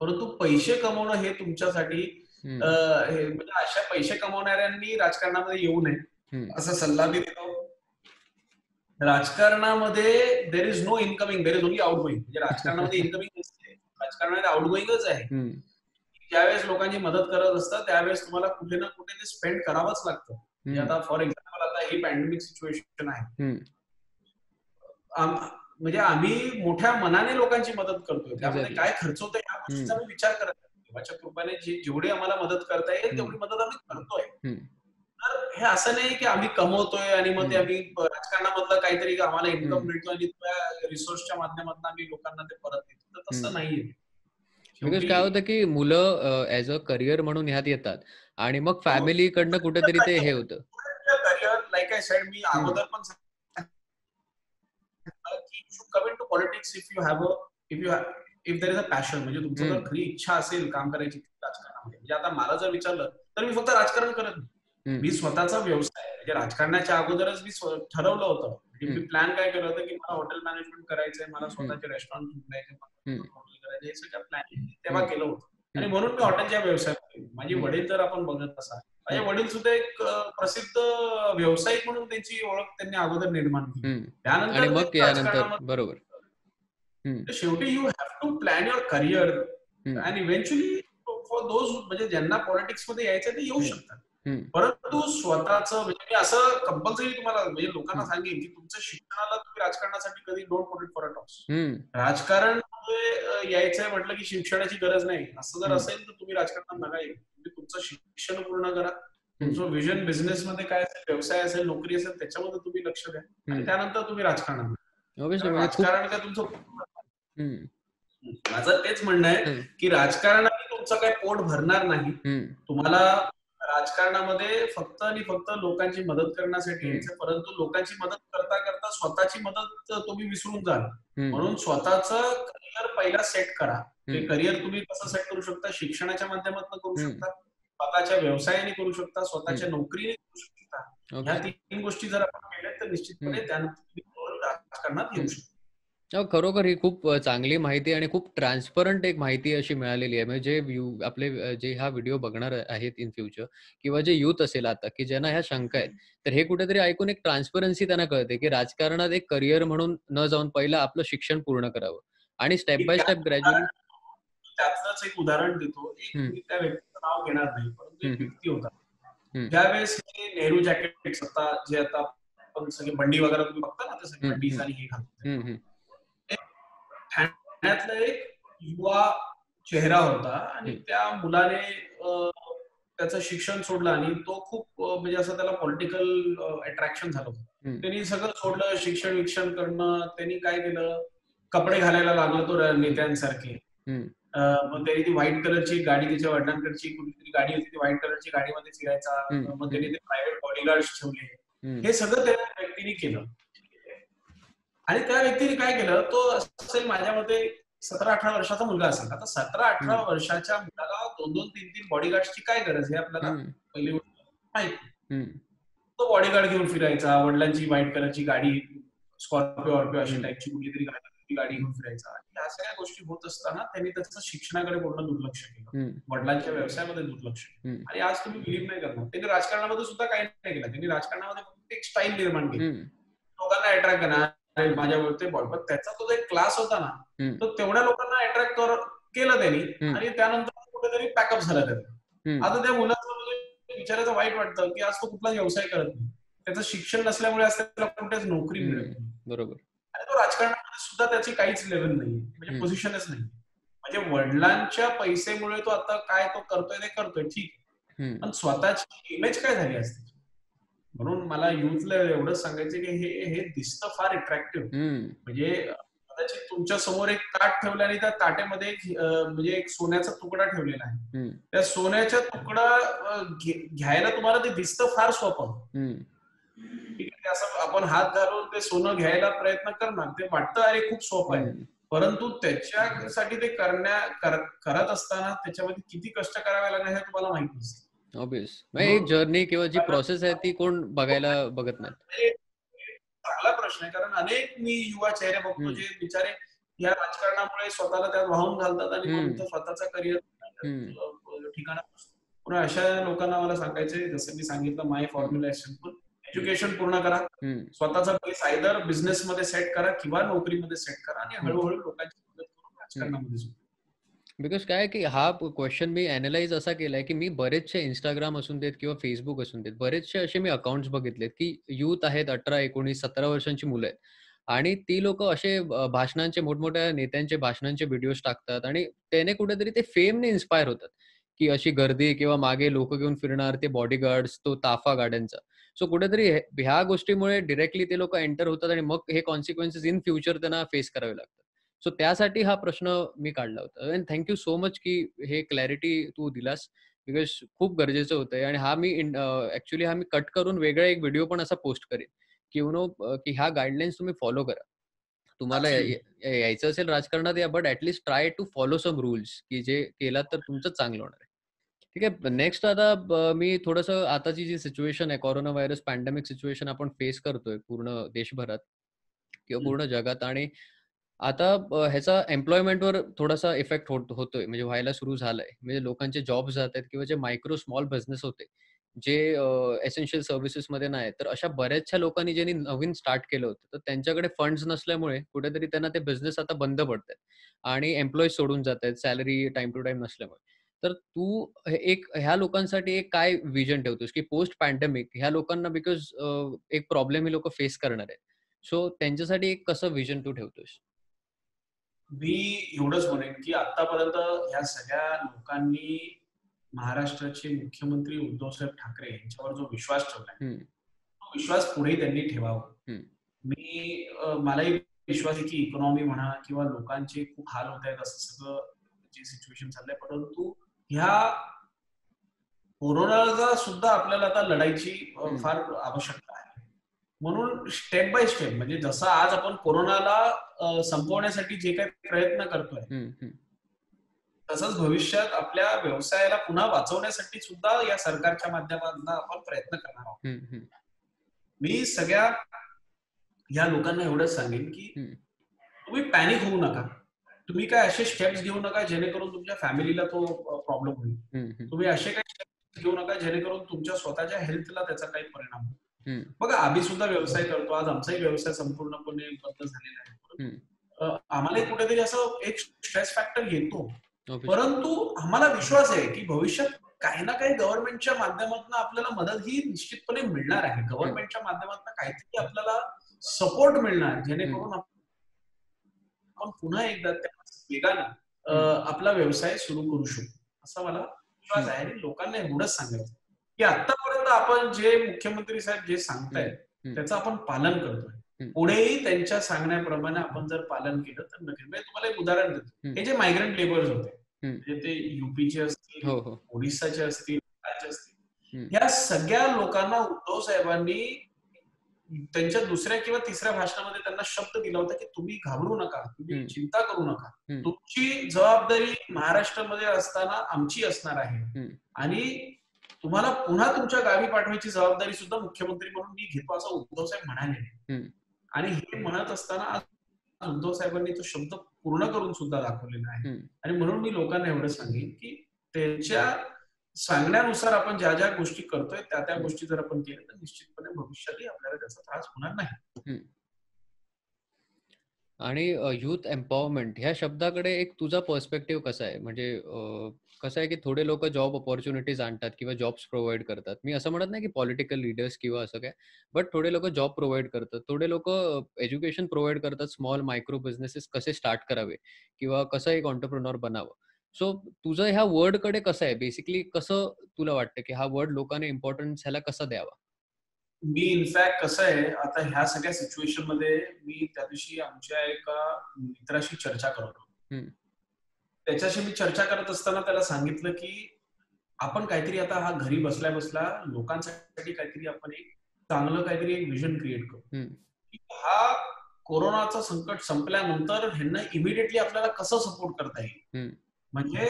S2: परंतु पैसे कमवणं हे तुमच्यासाठी म्हणजे अशा पैसे कमवणाऱ्यांनी राजकारणामध्ये येऊ नये. असा सल्ला मी देतो. राजकारणामध्ये there is no incoming there is only outgoing म्हणजे राजकारणामध्ये <laughs> इनकमिंग नसते राजकारणामध्ये आउटगोईंगच आहे. ज्यावेळेस लोकांची मदत करत असतात त्यावेळेस तुम्हाला कुठे ना कुठे ते स्पेंड करावंच लागतं. म्हणजे आता फॉर एक्झाम्पल आता ही पॅन्डेमिक सिच्युएशन आहे. म्हणजे आम्ही मोठ्या मनाने लोकांची मदत करतोय. त्यामध्ये. काय खर्च होतोय या गोष्टीचा आम्ही विचार करत नाही. देवाच्या कृपेने जेवढी आम्हाला मदत करता येईल तेवढी मदत आम्ही करतोय. तर हे असं नाही की आम्ही कमवतोय आणि मग ते. आम्ही राजकारणामधलं काहीतरी आम्हाला इन्कम. मिळतो आणि त्या रिसोर्सच्या माध्यमातून आम्ही लोकांना ते परत देतो तर तसं. नाहीये
S1: बिकॉज काय होतं की मुलं ऍज अ करिअर म्हणून ह्यात येतात आणि मग फॅमिलीकडनं कुठेतरी ते हे होतं
S2: करिअर लाईक आय सेड मी अगोदर पण you come into politics if you have if you if there is a passion म्हणजे तुमचं जर. खरी इच्छा असेल काम करायची राजकारणामध्ये म्हणजे आता मला जर विचारलं तर मी फक्त राजकारण करत नाही. मी स्वतःचा व्यवसाय म्हणजे राजकारणाच्या अगोदरच मी ठरवलं होतं म्हणजे मी. प्लॅन काय केलं होतं की मला हॉटेल मॅनेजमेंट करायचंय मला स्वतःचे रेस्टॉरंट उघडायचे. हॉटेल करायचे हे सगळं प्लॅन तेव्हा. केलं होतं आणि. म्हणून मी हॉटेलच्या व्यवसायात. माझे. वडील जर आपण बघत असाल माझे. वडील सुद्धा एक प्रसिद्ध व्यावसायिक म्हणून त्यांची ओळख त्यांनी अगोदर निर्माण केली. त्यानंतर
S1: बरोबर.
S2: तर शेवटी you have to plan your career. And eventually for those म्हणजे ज्यांना पॉलिटिक्समध्ये यायचं ते येऊ. शकतात. परंतु स्वतःचं म्हणजे मी असं कंपल्सरी तुम्हाला म्हणजे लोकांना. सांगेन की तुमचं शिक्षणाला तुम्ही राजकारणासाठी कधी don't put it for a toss. राजकारण यायचंय म्हटलं की शिक्षणाची गरज नाही असं जर. असेल तर तुम्ही राजकारणात नका तुम्ही तुमचं शिक्षण पूर्ण करा तुमचं विजन बिझनेस मध्ये काय असेल व्यवसाय असेल नोकरी असेल त्याच्यामध्ये तुम्ही लक्ष द्या आणि. त्यानंतर तुम्ही राजकारणात
S1: म्हणजे
S2: राजकारण काय तुमचं. माझं तेच म्हणणं आहे. की राजकारणाने तुमचं काही पोट भरणार नाही. तुम्हाला राजकारणामध्ये फक्त आणि फक्त लोकांची मदत करण्यासाठी. यायचं परंतु लोकांची मदत करता करता स्वतःची मदत तुम्ही विसरून जाल. म्हणून स्वतःचं करिअर पहिला सेट करा ते. करिअर तुम्ही कसं सेट करू शकता शिक्षणाच्या माध्यमातून करू. शकता स्वतःच्या व्यवसायाने करू शकता स्वतःच्या नोकरीने करू शकता ह्या. तीन गोष्टी जर आपण केल्या तर निश्चितपणे. त्यानंतर तुम्ही राजकारणात येऊ. शकता
S1: खरोखर ही खूप चांगली माहिती आणि खूप ट्रान्सपरंट एक माहिती अशी मिळालेली आहे. म्हणजे जे व्यू आपले जे हा व्हिडिओ बघणार आहेत इन फ्युचर किंवा जे युथ असेल आता की ज्यांना ह्या शंका आहेत तर हे कुठेतरी ऐकून एक ट्रान्सपरन्सी त्यांना कळते की राजकारणात एक करिअर म्हणून न जाऊन पहिलं आपलं शिक्षण पूर्ण करावं. आणि स्टेप बाय स्टेप ग्रॅज्युअली
S2: त्यातलंच एक उदाहरण देतो. त्या व्यक्तीचं नाव घेणार नाही परंतु. व्यक्ती होता. हे नेहरू जॅकेट आता जे आता सगळे बंडी वगैरे तुम्ही बघता ना ते सगळे. बंडीज आणि हे घालतात. ठाण्यातला एक युवा चेहरा होता आणि. त्या मुलाने त्याचं शिक्षण सोडलं आणि तो खूप म्हणजे असं त्याला पॉलिटिकल अट्रॅक्शन झालं होतं. त्यांनी सगळं सोडलं शिक्षण विक्षण करणं त्यांनी काय केलं कपडे घालायला लागला तो नेत्यांसारखे मग त्यांनी ती व्हाईट कलरची गाडी त्याच्या वडिलांकडची कुठलीतरी गाडी होती ती व्हाईट कलरची गाडीमध्ये फिरायचा. मग त्यांनी ते प्रायव्हेट बॉडीगार्ड ठेवले. हे सगळं त्या व्यक्तीने केलं आणि त्या व्यक्तीने काय केलं तो असेल माझ्या मते सतरा अठरा वर्षाचा मुलगा असेल आता सतरा अठरा. वर्षाच्या मुलाला दोन दोन तीन तीन बॉडीगार्डची काय गरज आहे आपल्याला. पहिली माहीत. तो बॉडीगार्ड घेऊन फिरायचा वडिलांची व्हाईट कलरची गाडी स्कॉर्पिओ ऑर्पिओ अशी. टाईपची कुठली तरी गाडी गाडी घेऊन फिरायचा आणि ह्या सगळ्या गोष्टी होत असताना त्यांनी त्याचं शिक्षणाकडे पूर्ण दुर्लक्ष केलं. वडिलांच्या व्यवसायामध्ये दुर्लक्ष. आणि आज तुम्ही बिलीव्ह नाही करणार त्यांनी राजकारणामध्ये सुद्धा काही नाही केलं त्यांनी राजकारणामध्ये एक स्टाईल निर्माण केली. लोकांना अट्रॅक्ट करणार अरे माझ्यावर ते बॉल पण त्याचा तो जो एक क्लास होता ना. तो तेवढ्या लोकांना अट्रॅक्ट कर केलं त्यांनी. आणि त्यानंतर कुठेतरी पॅकअप झाला त्याचा. आता त्या मुलाचं म्हणजे विचारायचं वाईट वाटतं की आज तो कुठला व्यवसाय करत नाही. त्याचं शिक्षण नसल्यामुळे आज त्याला कुठेच नोकरी नाही.
S1: बरोबर.
S2: आणि तो राजकारणामध्ये सुद्धा त्याची काहीच लेवल नाही म्हणजे. पोझिशनच नाही म्हणजे वडिलांच्या पैसेमुळे तो आता काय तो करतोय ते करतोय ठीक. पण स्वतःची इमेज काय झाली असते? म्हणून मला युथला एवढंच सांगायचं की हे हे दिसतं फार अट्रॅक्टिव्ह. म्हणजे कदाचित तुमच्यासमोर एक ताट ठेवलं आणि त्या ताट्यामध्ये एक, म्हणजे एक सोन्याचा तुकडा ठेवलेला आहे. त्या सोन्याच्या तुकडा घ्यायला तुम्हाला ते दिसतं फार सोपं. ठीक आहे असं आपण हात घालून ते सोनं घ्यायला प्रयत्न करणार ते वाटतं अरे खूप सोपं आहे. परंतु त्याच्यासाठी ते करण्या कर- करत असताना त्याच्यामध्ये किती कष्ट करावे लागणार हे तुम्हाला माहीत नसतं
S1: ऑब्विस एक जर्नी किंवा जी प्रोसेस आहे ती कोण बघायला बघत नाही.
S2: चांगला प्रश्न आहे. कारण अनेक मी युवा चेहरे बघतो. जे बिचारे या राजकारणामुळे स्वतःला त्यात वाहून घालतात आणि स्वतःचा करिअर. ठिकाण पुन्हा अशा लोकांना मला सांगायचंय जसं मी सांगितलं माय फॉर्म्युला एज्युकेशन पूर्ण करा. स्वतःचा बेस आयदर बिझनेस मध्ये सेट करा किंवा नोकरीमध्ये सेट करा आणि हळूहळू लोकांची मदत करून राजकारणामध्ये.
S1: बिकॉज काय की हा क्वेश्चन मी अनालाइज असा केलाय की मी बरेचसे इंस्टाग्राम असून देत किंवा फेसबुक असून देत बरेचसे असे मी अकाउंट्स बघितलेत की युथ आहेत अठरा एकोणीस सतरा वर्षांची मुलं आहेत. आणि ती लोक असे भाषणांचे मोठमोठ्या नेत्यांचे भाषणांचे व्हिडिओज टाकतात आणि त्याने कुठेतरी ते फेमने इन्स्पायर होतात. की अशी गर्दी किंवा मागे लोक घेऊन फिरणार ते बॉडीगार्ड्स तो ताफा गाड्यांचा. सो कुठेतरी ह्या गोष्टीमुळे डिरेक्टली ते लोक एंटर होतात आणि मग हे कॉन्सिक्वेन्सेस इन फ्युचर त्यांना फेस करावे लागतात. सो त्यासाठी हा प्रश्न मी काढला होता. अँड थँक्यू सो मच की हे क्लॅरिटी तू दिलास बिकॉज खूप गरजेचं होतं आणि हा मी ऍक्च्युली हा मी कट करून वेगळा एक व्हिडिओ पण असा पोस्ट करेन. की यु नो की ह्या गाईडलाईन्स तुम्ही फॉलो करा. तुम्हाला यायचं असेल राजकारणात या but at least try to follow some rules की जे केलात तर तुमचं चांगलं होणार आहे. ठीक आहे? नेक्स्ट आता मी थोडस आताची जी सिच्युएशन आहे कोरोना व्हायरस पॅन्डेमिक सिच्युएशन आपण फेस करतोय पूर्ण देशभरात किंवा. पूर्ण जगात. आणि आता ह्याचा एम्प्लॉयमेंटवर थोडासा इफेक्ट होत होतोय. म्हणजे व्हायला सुरू झालाय. म्हणजे लोकांचे जॉब जात आहेत किंवा जे मायक्रो स्मॉल बिझनेस होते जे एसेन्शियल सर्व्हिसेस मध्ये नाही तर अशा बऱ्याचशा लोकांनी ज्यांनी नवीन स्टार्ट केलं होतं तर त्यांच्याकडे फंड्स नसल्यामुळे कुठेतरी त्यांना ते बिझनेस आता बंद पडतात आणि एम्प्लॉईज सोडून जात आहेत सॅलरी टाइम टू टाइम नसल्यामुळे. तर तू एक ह्या लोकांसाठी एक काय विजन ठेवतोस की पोस्ट पॅन्डेमिक ह्या लोकांना बिकॉज एक प्रॉब्लेम हे लोक फेस करणार आहेत. सो त्यांच्यासाठी एक कसं विजन तू ठेवतोस?
S2: मी एवढंच म्हणेन की आतापर्यंत ह्या सगळ्या लोकांनी महाराष्ट्राचे मुख्यमंत्री उद्धवसाहेब ठाकरे यांच्यावर जो विश्वास ठेवलाय तो विश्वास पुढे त्यांनी ठेवावा. मी मलाही विश्वास आहे की इकॉनॉमी म्हणा किंवा लोकांचे खूप हाल होत आहेत असं सगळं जे सिच्युएशन चाललंय परंतु ह्या कोरोनाचा सुद्धा आपल्याला आता लढायची फार आवश्यकता आहे. म्हणून स्टेप बाय स्टेप म्हणजे जसं आज आपण कोरोनाला संपवण्यासाठी जे काही प्रयत्न करतोय तसंच भविष्यात आपल्या व्यवसायाला पुन्हा वाचवण्यासाठी सुद्धा या सरकारच्या माध्यमातून आपण प्रयत्न करणार आहोत. मी सगळ्या या लोकांना एवढंच सांगेन की तुम्ही पॅनिक होऊ नका. तुम्ही काय असे स्टेप्स घेऊ नका जेणेकरून तुमच्या फॅमिलीला तो प्रॉब्लेम होईल. तुम्ही असे काही स्टेप्स घेऊ नका जेणेकरून तुमच्या स्वतःच्या हेल्थला त्याचा काही परिणाम होईल. बघा आम्ही सुद्धा व्यवसाय करतो. आज आमचाही व्यवसाय संपूर्णपणे बंद झालेला आहे. आम्हाला कुठेतरी असं एक स्ट्रेस फॅक्टर येतो. परंतु आम्हाला विश्वास आहे की भविष्यात काही ना काही गव्हर्नमेंटच्या माध्यमातून आपल्याला मदत ही निश्चितपणे मिळणार आहे. गव्हर्नमेंटच्या माध्यमातून काहीतरी आपल्याला सपोर्ट मिळणार जेणेकरून आपण पुन्हा एकदा त्या वेगानं आपला व्यवसाय सुरू करू शकतो असा मला विश्वास आहे आणि लोकांना एवढंच सांगायचं की आतापर्यंत आपण जे मुख्यमंत्री साहेब जे सांगतायत त्याचं आपण पालन करतोय. पुढेही त्यांच्या सांगण्याप्रमाणे आपण जर पालन केलं तर नक्कीच म्हणजे तुम्हाला एक उदाहरण देतो. हे जे मायग्रंट लेबर्स होते म्हणजे ते युपीचे असतील ओडिसाचे असतील असतील. या सगळ्या लोकांना उद्धव साहेबांनी त्यांच्या दुसऱ्या किंवा तिसऱ्या भाषणामध्ये त्यांना शब्द दिला होता की तुम्ही घाबरू नका तुम्ही चिंता करू नका. तुमची जबाबदारी महाराष्ट्रामध्ये असताना आमची असणार आहे. आणि तुम्हाला पुन्हा तुमच्या गावी पाठवायची जबाबदारी सुद्धा मुख्यमंत्री म्हणून मी घेतो असं उद्धव साहेब म्हणाले. आणि हे म्हणत असताना उद्धव साहेबांनी तो शब्द पूर्ण करून सुद्धा दाखवलेला आहे. आणि म्हणून मी लोकांना एवढं सांगेन की त्यांच्या सांगण्यानुसार आपण ज्या ज्या गोष्टी करतोय त्या त्या गोष्टी जर आपण केल्या तर निश्चितपणे भविष्यातही आपल्याला त्याचा त्रास होणार नाही.
S1: आणि युथ एम्पॉवरमेंट ह्या शब्दाकडे एक तुझा पर्स्पेक्टिव्ह कसा आहे? म्हणजे कसं आहे की थोडे लोक जॉब ऑपॉर्च्युनिटीज आणतात किंवा जॉब्स प्रोव्हाइड करतात. मी असं म्हणत नाही की पॉलिटिकल लिडर्स किंवा असं काय बट थोडे लोक जॉब प्रोव्हाइड करतात. थोडे लोक एज्युकेशन प्रोव्हाइड करतात स्मॉल मायक्रो बिझनेसेस कसे स्टार्ट करावे किंवा कसं एक ऑन्टरप्रिनॉर बनावं. सो तुझं ह्या वर्डकडे कसं आहे? बेसिकली कसं तुला वाटतं की हा वर्ड लोकांनी इम्पॉर्टन्स ह्याला कसा द्यावा?
S2: मी इनफॅक्ट कसं आहे आता ह्या सगळ्या सिच्युएशनमध्ये मी त्या दिवशी आमच्या एका मित्राशी चर्चा करत होतो. त्याच्याशी मी चर्चा करत असताना त्याला सांगितलं की आपण काहीतरी आता हा घरी बसल्या बसल्या लोकांसाठी काहीतरी आपण एक चांगलं काहीतरी एक विजन क्रिएट करू. हा कोरोनाचं संकट संपल्यानंतर ह्यांना इमिडिएटली आपल्याला कसं सपोर्ट करता येईल? म्हणजे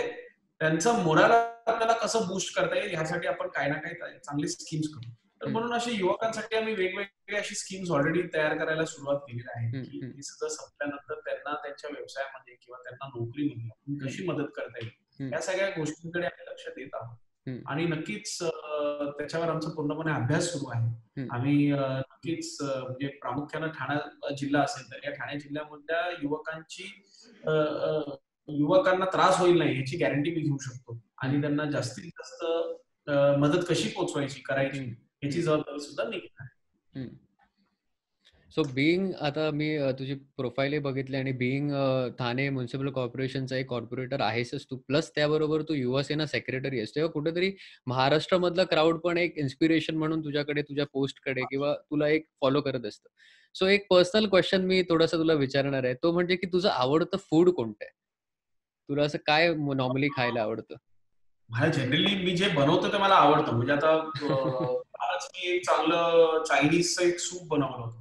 S2: त्यांचं मोराला आपल्याला कसं बूस्ट करता येईल? ह्यासाठी आपण काही ना काही चांगली स्कीम्स करू. तर म्हणून अशी युवकांसाठी आम्ही वेगवेगळे अशी स्कीम्स ऑलरेडी तयार करायला सुरुवात केलेली आहे की सगळं संपल्यानंतर त्यांना त्यांच्या व्यवसायामध्ये किंवा त्यांना नोकरीमध्ये कशी मदत करता येईल? या सगळ्या गोष्टींकडे आम्ही लक्ष देत आहोत. आणि नक्कीच त्याच्यावर आमचा पूर्णपणे अभ्यास सुरू आहे. आम्ही नक्कीच म्हणजे प्रामुख्यानं ठाणा जिल्हा असेल तर या ठाणे जिल्ह्यामधल्या युवकांची युवकांना त्रास होईल नाही याची गॅरंटी मी घेऊ शकतो. आणि त्यांना जास्तीत जास्त मदत कशी पोचवायची करायची याची जबाबदारी सुद्धा मी
S1: सो बिईंग आता मी तुझी प्रोफाईल बघितली आणि बिईंग ठाणे म्युन्सिपल कॉर्पोरेशनचा एक कॉर्पोरेटर आहेसच तू. प्लस त्याबरोबर तू युवासेना सेक्रेटरी आहेस. तेव्हा कुठेतरी महाराष्ट्रामधला क्राऊड पण एक इन्स्पिरेशन म्हणून तुझ्याकडे तुझ्या पोस्टकडे किंवा तुला एक फॉलो करत असतं. सो एक पर्सनल क्वेश्चन मी थोडासा तुला विचारणार आहे. तो म्हणजे की तुझं आवडतं फूड कोणतं आहे? तुला असं काय नॉर्मली खायला आवडतं?
S2: मला जनरली मी जे बनवतो ते मला आवडतं. म्हणजे आता <laughs> आज मी एक चांगलं चायनीजचं एक सूप बनवलं होतं.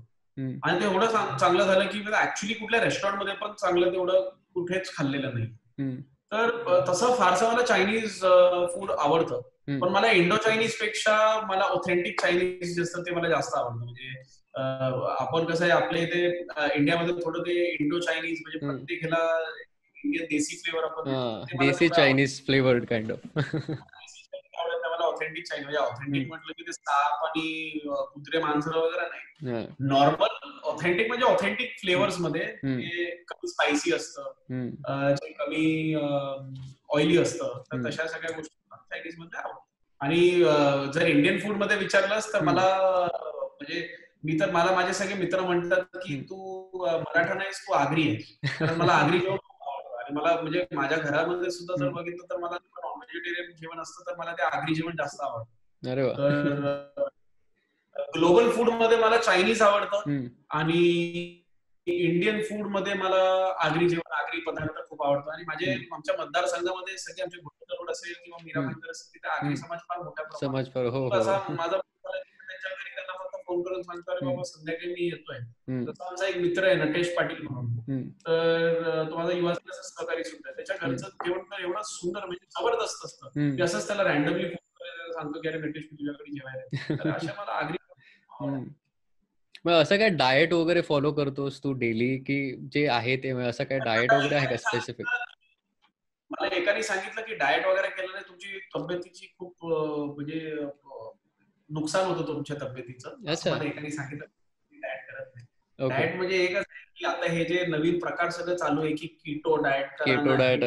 S2: आणि ते एवढं चांगलं झालं की ऍक्च्युली कुठल्या रेस्टॉरंटमध्ये पण चांगलं तेवढं कुठेच खाल्लेलं नाही. तर तसं फारसं मला चायनीज फूड आवडतं. पण मला इंडो चायनीजपेक्षा मला ऑथेंटिक चायनीज जे असतं ते मला जास्त आवडतं. म्हणजे आपण कसं आहे आपल्या इथे इंडियामध्ये थोडं ते इंडो चायनीज म्हणजे प्रत्येक ह्याला इंडियन देसी फ्लेवर आपण
S1: desi Chinese flavoured kind of
S2: authentic Chinese म्हणजे ऑथेंटिक म्हटलं की ते साप आणि कुत्रे मांजर वगैरे नाही. नॉर्मल ऑथेंटिक म्हणजे ऑथेंटिक फ्लेवर्समध्ये कमी स्पायसी असतं जे कमी ऑइली असतं तर. तशा सगळ्या गोष्टी मला चायनीजमध्ये आवडतात. आणि जर इंडियन फूडमध्ये विचारलंस तर. मला म्हणजे मी तर मला माझे सगळे मित्र म्हणतात की. तू मराठा नाहीस तू आगरी आहेस. मला आगरी जेवण आवडतं. आणि मला म्हणजे माझ्या घरामध्ये सुद्धा जर. बघितलं तर मला व्हेजिटेरियन जेवण असतं तर मला ते आगरी जेवण जास्त आवडतं तर ग्लोबल फूडमध्ये मला चायनीज आवडतं. आणि इंडियन फूडमध्ये मला आगरी जेवण आगरी पदार्थ खूप आवडतो आणि माझे. आमच्या मतदारसंघामध्ये सगळे आमचे रोड असेल किंवा मीरा
S1: हम्म.
S2: भाईंदर असेल तिथे आगरी. समाज फार मोठ्या प्रमाणात
S1: समाज फार हो हो
S2: माझा फोन करून सांगतो अरे. बाबा संध्याकाळी मी येतोय. तसा आमचा एक मित्र आहे नटेश पाटील म्हणून. तर तो माझा युवा सहकारी सुद्धा. त्याच्या घरचं जेवण तर एवढं सुंदर म्हणजे जबरदस्त असतं. मी असंच त्याला रॅन्डमली सांगतो की अरे नटेश मी तुझ्याकडे जेवायला. तर <laughs> अशा मला आगरी.
S1: मग असं काय डाएट वगैरे फॉलो करतोस तू डेली की जे आहे ते म्हणजे असं काय डाएट वगैरे आहे का स्पेसिफिक
S2: मला एकाने सांगितलं की डाएट वगैरे केल्याने तुमची तब्येतीची खूप म्हणजे नुकसान होतं तुमच्या तब्येतीचं? एकाने सांगितलं. डाएट करत नाही. डाएट म्हणजे एकच आहे की आता हे जे नवीन प्रकार सगळं चालू आहे की कीटो डाएट
S1: केटो डाएट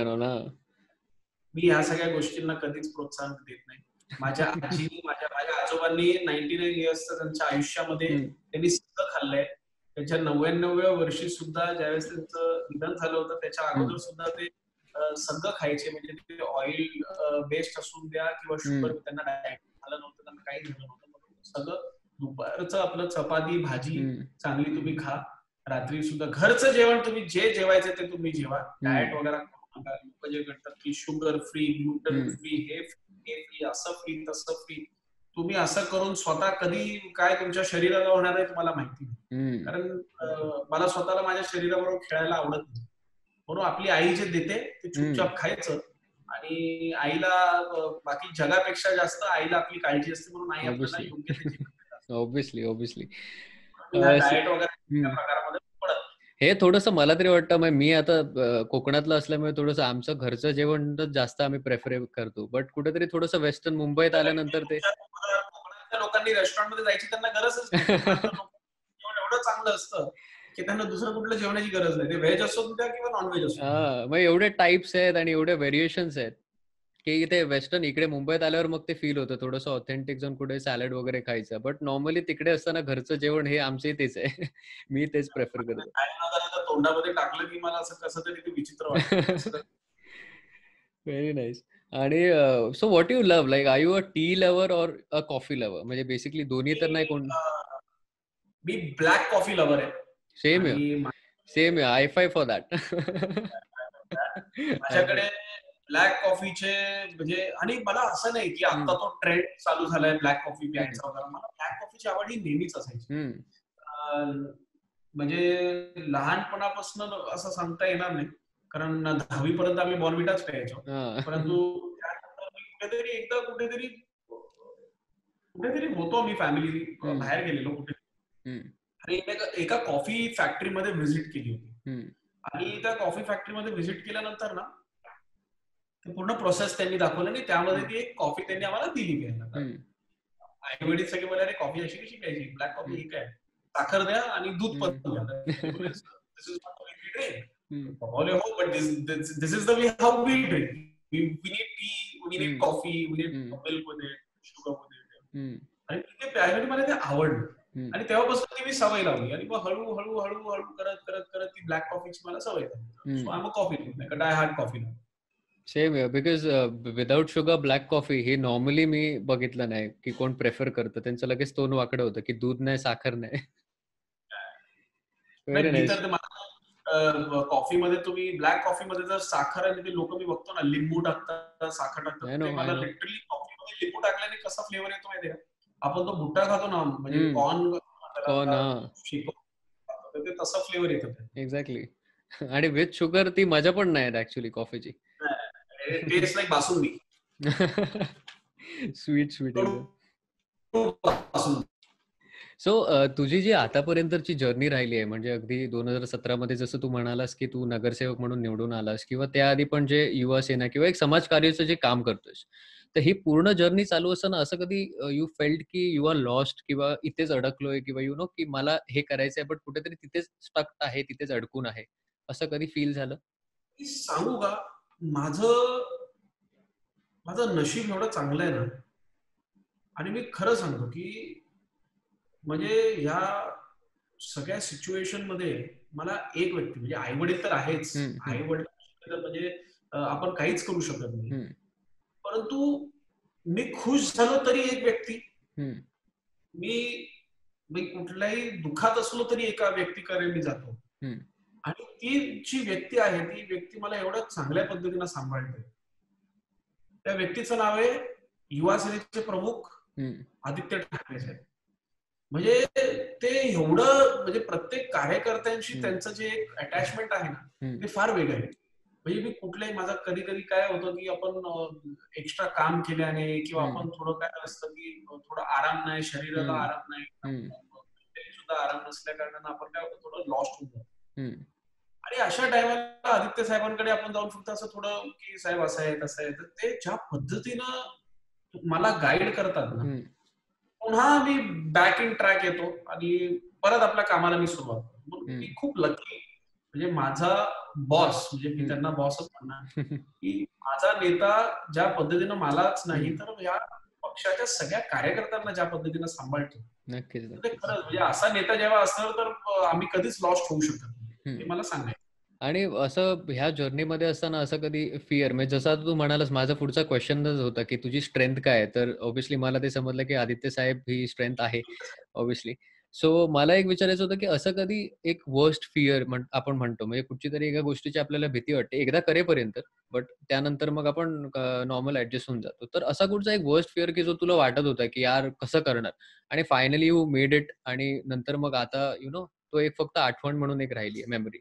S2: मी ह्या सगळ्या गोष्टींना कधीच प्रोत्साहन देत नाही. माझ्या आजीनी माझ्या माझ्या आजोबांनी नाईन्टी नाईन इयर्सचं त्यांच्या आयुष्यामध्ये. त्यांनी सगळं खाल्लंय. त्यांच्या नव्याण्णव्या वर्षी सुद्धा ज्यावेळेस त्यांचं निधन झालं होतं त्याच्या अगोदर सुद्धा ते सगळं खायचे. म्हणजे ते ऑइल बेस्ड असून द्या किंवा शुगर. त्यांना डायट झालं नव्हतं त्यांना काही झालं नव्हतं. सगळं दुपारचं आपलं चपाती भाजी. चांगली तुम्ही खा. रात्री सुद्धा घरचं जेवण तुम्ही जे जेवायचं ते तुम्ही जेवा. डाएट वगैरे करू नका. लोक जे म्हणतात की शुगर फ्री ग्लुटन. फ्री हे फ्री हे फ्री असं फ्री तसं फ्री तुम्ही असं करून स्वतः कधी काय तुमच्या शरीराला होणार आहे तुम्हाला माहिती नाही. कारण मला स्वतःला माझ्या शरीराबरोबर खेळायला आवडत नाही. म्हणून आपली आई जे देते ते चुपचाप खायचं. आणि आईला बाकी जगापेक्षा जास्त आईला आपली काळजी असते म्हणून आई आपल्याला.
S1: ऑब्विसली ऑब्विसली
S2: डाएट वगैरे प्रकारामध्ये
S1: हे थोडस मला तरी वाटतं मी आता कोकणातलं असल्यामुळे थोडंस आमचं घरचं जेवण जास्त आम्ही प्रेफर करतो. बट कुठेतरी थोडंसं वेस्टर्न मुंबईत आल्यानंतर ते
S2: लोकांनी रेस्टॉरंटमध्ये जायची त्यांना गरजच एवढं चांगलं असतं. की त्यांना दुसरं कुठलं जेवणाची गरज नाही. ते व्हेज असो द्या किंवा नॉन व्हेज असो.
S1: हा मग एवढे टाइप्स आहेत आणि एवढे व्हेरिएशन्स आहेत की इथे वेस्टर्न इकडे मुंबईत आल्यावर मग ते फील होतं. थोडंसं ऑथेंटिक जाऊन कुठे सॅलड वगैरे खायचं. बट नॉर्मली तिकडे असताना घरचं जेवण हे आमचे तेच आहे. <laughs> मी तेच प्रेफर करतो. <laughs>
S2: तोंडामध्ये टाकलं की मला असं कसं तरी विचित्र
S1: व्हेरी नाईस <laughs> आणि so what you love like I you a tea lover or a coffee lover म्हणजे बेसिकली दोन्ही तर नाही कोण
S2: मी ब्लॅक कॉफी लवर आहे.
S1: सेम सेम आहे आय फाय फॉर दॅट
S2: माझ्याकडे ब्लॅक कॉफीचे म्हणजे आणि मला असं नाही की आता तो ट्रेंड चालू झालाय ब्लॅक कॉफी प्यायचा वगैरे. मला ब्लॅक कॉफीची आवड ही नेहमीच असायची. म्हणजे लहानपणापासून असं सांगता येणार नाही कारण दहावी पर्यंत आम्ही बॉर्नविटाच प्यायचो. परंतु कुठेतरी एकदा कुठेतरी कुठेतरी होतो मी फॅमिली. बाहेर गेलेलो कुठे एका- एका कॉफी फॅक्टरीमध्ये व्हिजिट केली होती. आणि त्या कॉफी फॅक्टरीमध्ये व्हिजिट केल्यानंतर ना ते पूर्ण प्रोसेस त्यांनी दाखवलं आणि त्यामध्ये ती एक कॉफी त्यांनी आम्हाला दिली आई वडील सगळे बोलले अरे कॉफी अशी कशी प्यायची? ब्लॅक कॉफी ही काय? साखर द्या आणि दूध पण हो this is the way how we drink we need tea we need. Coffee we need. मिल्कमध्ये शुगरमध्ये आणि ते प्यायला मला ते आवडलं. आणि तेव्हापासून ती मी सवय लावली. आणि मग हळू हळू हळू हळू करत करत करत ती ब्लॅक कॉफीची मला सवय लागली I coffee die hard coffee
S1: same because without sugar black coffee हे नॉर्मली मी बघितलं नाही की कोण प्रेफर करतं. त्यांचं लगेच तोंड वाकडं होतं की दूध नाही साखर नाही. <laughs> व्हेरी
S2: मी
S1: नाईस
S2: तर कॉफी मध्ये तुम्ही ब्लॅक कॉफी मध्ये जर साखर आणि ते लोक मी बघतो ना लिंबू टाकतात साखर टाकतात मला. लिटरली लिंबू टाकल्याने कसा फ्लेवर येतो माहितीये का? आपण तो भुट्टा खातो ना म्हणजे. कॉर्न
S1: कॉर्न
S2: ते तसा फ्लेवर येतो
S1: एक्झॅक्टली आणि विथ शुगर ती मजा पण नाही ऍक्च्युली कॉफीची
S2: taste like basundi.
S1: Sweet sweet so तुझी जी आतापर्यंतची जर्नी राहिली आहे म्हणजे अगदी दोन हजार सतरा मध्ये जसं तू म्हणालास की तू नगरसेवक म्हणून निवडून आलास किंवा त्याआधी पण जे युवा सेना किंवा एक समाजकार्याचं जे काम करतोस तर ही पूर्ण जर्नी चालू असताना असं कधी यू फेल्ड की यू आर लॉस्ट किंवा इथेच अडकलोय किंवा यु नो की मला हे करायचंय बट कुठेतरी तिथेच स्टक आहे तिथेच अडकून आहे. असं कधी फील झालं?
S2: सांगू का? माझं माझं नशीब एवढं चांगलं आहे ना. आणि मी खरं सांगतो की म्हणजे ह्या सगळ्या सिच्युएशनमध्ये मला एक व्यक्ती म्हणजे आई वडील तर आहेच. आई वडील म्हणजे आपण काहीच करू शकत नाही. परंतु मी खुश झालो तरी एक व्यक्ती. मी मी कुठल्याही दुखात असलो तरी एका व्यक्तीकडे मी जातो. आणि ती जी व्यक्ती आहे ती व्यक्ती मला एवढ्या चांगल्या पद्धतीनं सांभाळते त्या व्यक्तीचं नाव आहे युवा सेनेचे प्रमुख. आदित्य ठाकरे साहेब म्हणजे ते एवढं म्हणजे प्रत्येक कार्यकर्त्यांशी. त्यांचं जे एक अटॅचमेंट आहे ना. ते फार वेगळं आहे म्हणजे मी कुठल्याही माझा कधी कधी काय होतं की आपण एक्स्ट्रा काम केल्याने किंवा. आपण थोडं काय असतं की थोडं आराम नाही शरीराला. आराम नाही सुद्धा आराम नसल्या कारणानं आपण काय होतं थोडं लॉस्ट होऊन जातो
S1: हम्म.
S2: आणि अशा टायमाला आदित्य साहेबांकडे आपण जाऊन फक्त असं थोडं की साहेब असं आहे तसं आहे तर ते ज्या पद्धतीनं मला गाईड करतात ना. पुन्हा मी बॅक इन ट्रॅक येतो आणि परत आपल्या कामाला मी सुरुवात मी. खूप लकी म्हणजे माझा बॉस म्हणजे मी. त्यांना बॉसच म्हणणार <laughs> की माझा नेता ज्या पद्धतीनं मलाच नाही. तर या पक्षाच्या सगळ्या कार्यकर्त्यांना ज्या पद्धतीनं सांभाळतो
S1: नक्कीच
S2: खरंच म्हणजे असा नेता जेव्हा असणार तर आम्ही कधीच लॉस्ट होऊ शकत नाही हे. मला सांगायचं
S1: आणि असं ह्या जर्नीमध्ये असताना असं कधी फिअर म्हणजे जसं तू म्हणालास माझा पुढचा क्वेश्चनच होता की तुझी स्ट्रेंथ काय आहे तर ऑब्व्हियसली मला ते समजलं की आदित्य साहेब ही स्ट्रेंथ आहे ऑब्व्हियसली सो मला एक विचारायचं होतं की असं कधी एक वर्स्ट फिअर आपण म्हणतो म्हणजे कुठची तरी एका गोष्टीची आपल्याला भीती वाटते एकदा करेपर्यंत बट त्यानंतर मग आपण नॉर्मल ऍडजस्ट होऊन जातो. तर असा कुठचा एक वर्स्ट फिअर की जो तुला वाटत होता की यार कसं करणार? आणि फायनली यू मेड इट आणि नंतर मग आता यु नो तो एक फक्त आठवण म्हणून एक राहिली मेमरी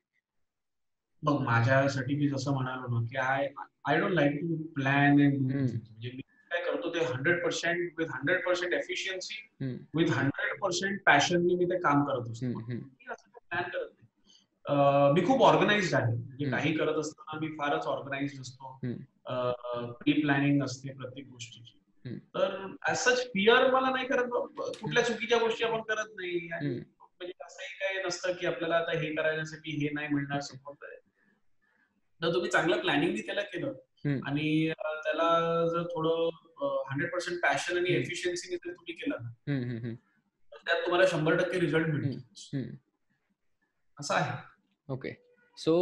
S2: बघ माझ्यासाठी मी जसं म्हणालो ना की I I don't like to plan. म्हणजे मी काय करतो ते hundred percent with hundred percent efficiency. With hundred percent पॅशननी मी ते काम करत असतो. मी असं प्लॅन करत नाही मी खूप ऑर्गनाइज्ड आहे म्हणजे. काही करत असताना मी फारच ऑर्गनाइज्ड असतो. प्री प्लॅनिंग असते प्रत्येक गोष्टीची. तर सच फिअर मला नाही करत कुठल्या चुकीच्या गोष्टी आपण करत नाही. म्हणजे असंही काही नसतं की आपल्याला आता हे करायसाठी हे नाही मिळणार सपोर्ट तर तुम्ही चांगलं प्लॅनिंग त्याला केलं. आणि त्याला जर थोडं हंड्रेड पर्सेंट पॅशन आणि
S1: हम्म.
S2: एफिशियन्सी जर तुम्ही केलं ना त्यात तुम्हाला शंभर टक्के रिझल्ट मिळतो. असं आहे.
S1: ओके. सो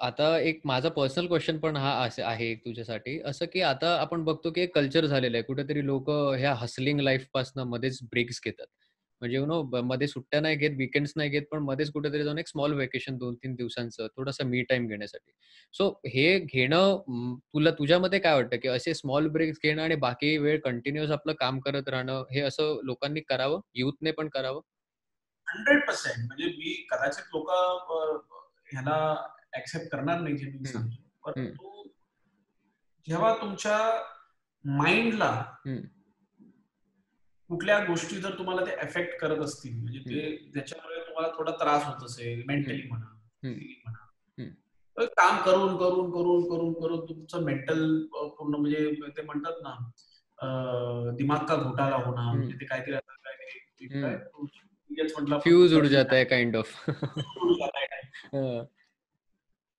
S1: आता एक माझा पर्सनल क्वेश्चन पण हा असे आहे तुझ्यासाठी. असं की आता आपण बघतो की एक कल्चर झालेलं आहे. कुठेतरी लोक ह्या हसलिंग लाईफ पासनं मध्येच ब्रेक्स घेतात. म्हणजे यु नो मध्ये सुट्ट्या नाही घेत विकेंड्स नाही घेत पण मध्येच कुठेतरी जाऊन एक स्मॉल वेकेशन दोन तीन दिवसांचं थोडासा मी टाइम घेण्यासाठी. सो हे घेणं तुला तुझ्यामध्ये काय वाटतं की असे स्मॉल ब्रेक्स घेणं आणि बाकी वेळ कंटिन्युअस आपलं काम करत राहणं हे असं लोकांनी करावं? युथने पण करावं?
S2: Hundred percent. म्हणजे मी कदाचित लोक ह्याला ऍक्सेप्ट करणार नाही जे मी परंतु जेव्हा तुमच्या माइंडला. कुठल्या गोष्टी जर तुम्हाला ते एफेक्ट करत असतील म्हणजे ते ज्याच्यामुळे तुम्हाला थोडा त्रास होत असेल मेंटली म्हणा म्हणा काम करून करून करून करून करून तुमचं मेंटल पूर्ण म्हणजे ते म्हणतात ना दिमाग का घोटाला होणं
S1: हम्म.
S2: म्हणजे ते काहीतरी काहीतरी.
S1: फ्यूज उड जाता है काइंड ऑफ
S2: आहे. <laughs>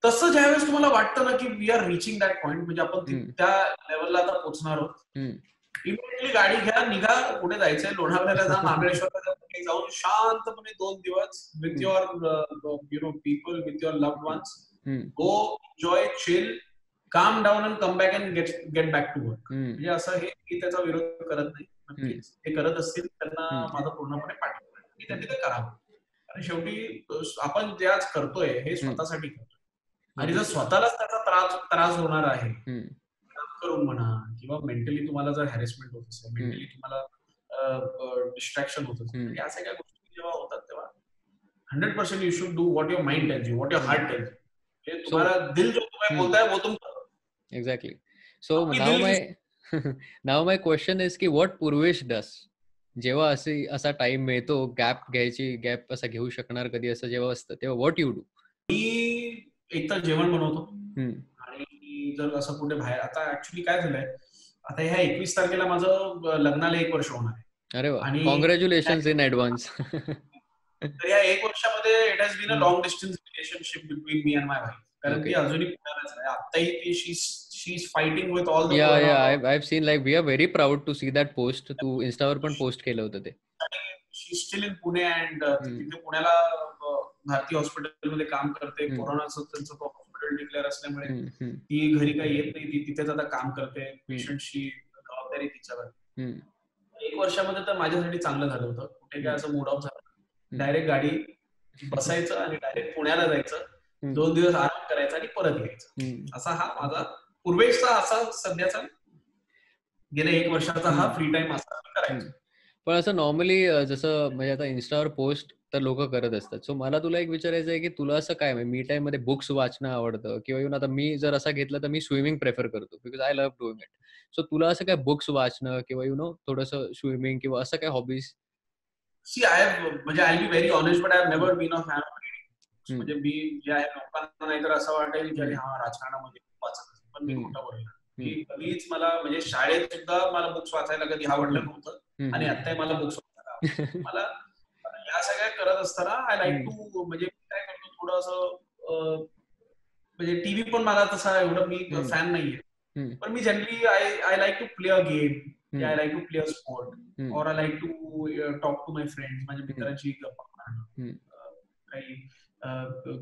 S2: तसं ज्यावेळेस तुम्हाला वाटतं ना की we are reaching that point म्हणजे आपण. त्या लेवलला आता पोहोचणार आहोत. इमिडिएटली गाडी घ्या निघा कुठे जायचंय लोणावळ्याला जा महाबळेश्वरला जाऊन शांतपणे दोन दिवस with. Your you know people with your loved ones. Go enjoy chill calm down and come back and get get back to work. म्हणजे असं हे त्याचा विरोध करत नाही ते करत असतील त्यांना. माझा पूर्णपणे पाठिंबा. की त्यांनी ते करावं आणि शेवटी आपण जे आज करतोय हे स्वतःसाठी करतोय आणि जर स्वतःलाच त्याचा त्रास त्रास होणार आहे करून म्हणा किंवा मेंटली तुम्हाला जर हॅरेसमेंट होत असेल मेंटली तुम्हाला डिस्ट्रॅक्शन होत असेल. तर या सगळ्या गोष्टी जेव्हा होतात तेव्हा hundred percent you should do what your mind tells you what your heart tells you तुम्हाला दिल जो तुम्हें
S1: हम्म.
S2: बोलता है वो तुम आपली
S1: now
S2: दिल
S1: my <laughs> now my question is की what पूर्वेश does? जेव्हा असे असा टाइम मिळतो गॅप घ्यायची गॅप असा घेऊ शकणार कधी असं जेव्हा असतं तेव्हा व्हॉट यू डू
S2: मी एकतर जेवण बनवतो. आणि जर असं कुठे बाहेर आता ऍक्च्युली काय झालंय आता ह्या एकवीस तारखेला माझं लग्नाला एक वर्ष होणार आहे
S1: अरे
S2: आणि-
S1: कॉंग्रॅच्युलेशन इन ऍडव्हान्स
S2: तर या एक वर्षामध्ये it has been a. Long distance relationship between me and my wife कारण. ती अजूनही पुण्यालाच आहे आताही ती शी she's fighting with all the
S1: या या. I I seen like we are very proud to see that post तू इन्स्टावर पण पोस्ट केलं होतं ते
S2: she still in Pune and. तिथे पुण्याला भारती हॉस्पिटलमध्ये काम करते. कोरोनाचं त्यांचं हॉस्पिटल डिक्लेअर असल्यामुळे ती घरी काही येत नाही ती तिथेच आता काम करते पेशंटशी जबाबदारी तिच्यावर. एक वर्षामध्ये तर माझ्यासाठी चांगलं झालं होतं. कुठे काय असं मूड ऑफ झालं. डायरेक्ट गाडी बसायचं आणि डायरेक्ट पुण्याला जायचं. दोन दिवस आराम करायचा आणि परत यायचं. असा हा माझा पूर्वेशचा असा सध्याचा गेल्या एक वर्षाचा हा. फ्री टाइम असा करायचो.
S1: पण असं नॉर्मली जसं म्हणजे आता इन्स्टावर पोस्ट तर लोक करत असतात. सो मला तुला एक विचारायचं आहे की तुला असं काय मी टाइममध्ये बुक्स वाचणं आवडतं? किंवा येऊन आता मी जर असं घेतलं तर मी स्विमिंग प्रेफर करतो. Because I love doing it. So तुला असं काय बुक्स वाचणं किंवा यु नो थोडंसं स्विमिंग किंवा असं काय हॉबीज
S2: सी आय म्हणजे I be very honest but I never been a fan. म्हणजे मी जे आहे लोकांना नाहीतर असं वाटेल की अरे हा राजकारणामध्ये वाचत. पण मी. खोटं बोलणार? मी कधीच मला म्हणजे शाळेत सुद्धा मला बुक्स वाचायला कधी आवडलं नव्हतं. आणि आताही मला बुक्स वाचायला. <laughs> मला या सगळ्या करत असताना आय लाईक टू म्हणजे काय करतो थोडं असं अं, म्हणजे टीव्ही पण मला तसा एवढं मी. फॅन नाहीये. पण मी generally I I like to play a game I like to play a sport और I like to talk to my friends माझ्या मित्रांची गप्पा काही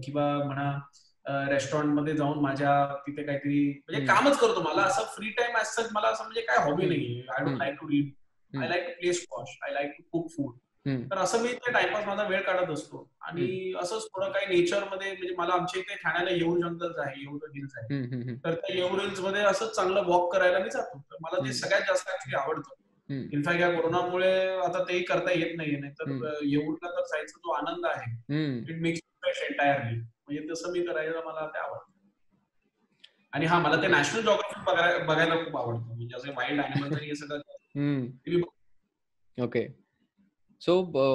S2: किंवा म्हणा रेस्टॉरंटमध्ये जाऊन माझ्या तिथे काहीतरी म्हणजे. कामच करतो मला असं फ्री टाइम असं मला असं म्हणजे काय हॉबी. नाही I don't. Like to read I. Like to play squash I like to cook food. तर असं मी ते टाइमपास माझा वेळ काढत असतो. आणि असंच थोडं काही नेचरमध्ये म्हणजे मला आमच्या इथे ठाण्याला येऊर जंगल्स आहे येऊर हिल्स आहे. तर त्या येऊर हिल्समध्ये असंच चांगलं वॉक करायला मी जातो. तर मला ते. सगळ्यात जास्त ऍक्च्युली आवडतं. इनफॅक्ट या कोरोनामुळे आता तेही करता येत नाहीये. नाही. तर येऊरला तर जायचा जो आनंद आहे. इट मेक्स फ्रेश एंटायरली म्हणजे तसं मी करायला मला ते आवडतं. आणि हा मला ते नॅशनल जॉग्राफी बघायला खूप आवडतं. म्हणजे असे वाईल्ड अॅनिमल्स आणि हे सगळं <laughs>
S1: ओके सो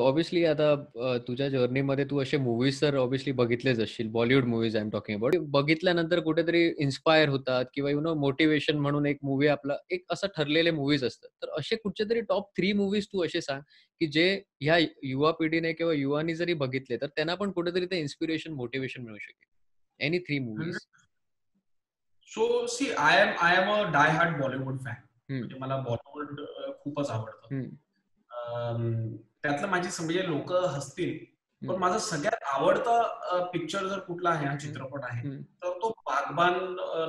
S1: ऑब्विसली आता अ, तुझ्या जर्नीमध्ये तू असे मूवीज तर ऑब्विसली बघितलेच असशील. Bollywood movies I am talking about बघितल्यानंतर कुठेतरी इन्स्पायर होतात किंवा यु नो मोटिवेशन म्हणून एक मूवी आपला एक असं ठरलेले मूवीज असतात. तर असे कुठचे तरी टॉप थ्री मूवीज तू असे सांग की जे ह्या युवा पिढीने किंवा युवानी जरी बघितले तर त्यांना पण कुठेतरी ते इन्स्पिरेशन मोटिवेशन मिळू शकेल. Any three movies
S2: so see I am I am a die heart Bollywood fan म्हणजे मला बॉलिवूड खूपच आवडतं. त्यातलं माझी म्हणजे लोक हसतील. पण. माझा सगळ्यात आवडता पिक्चर जर कुठला आहे हा चित्रपट आहे. तर तो बागबान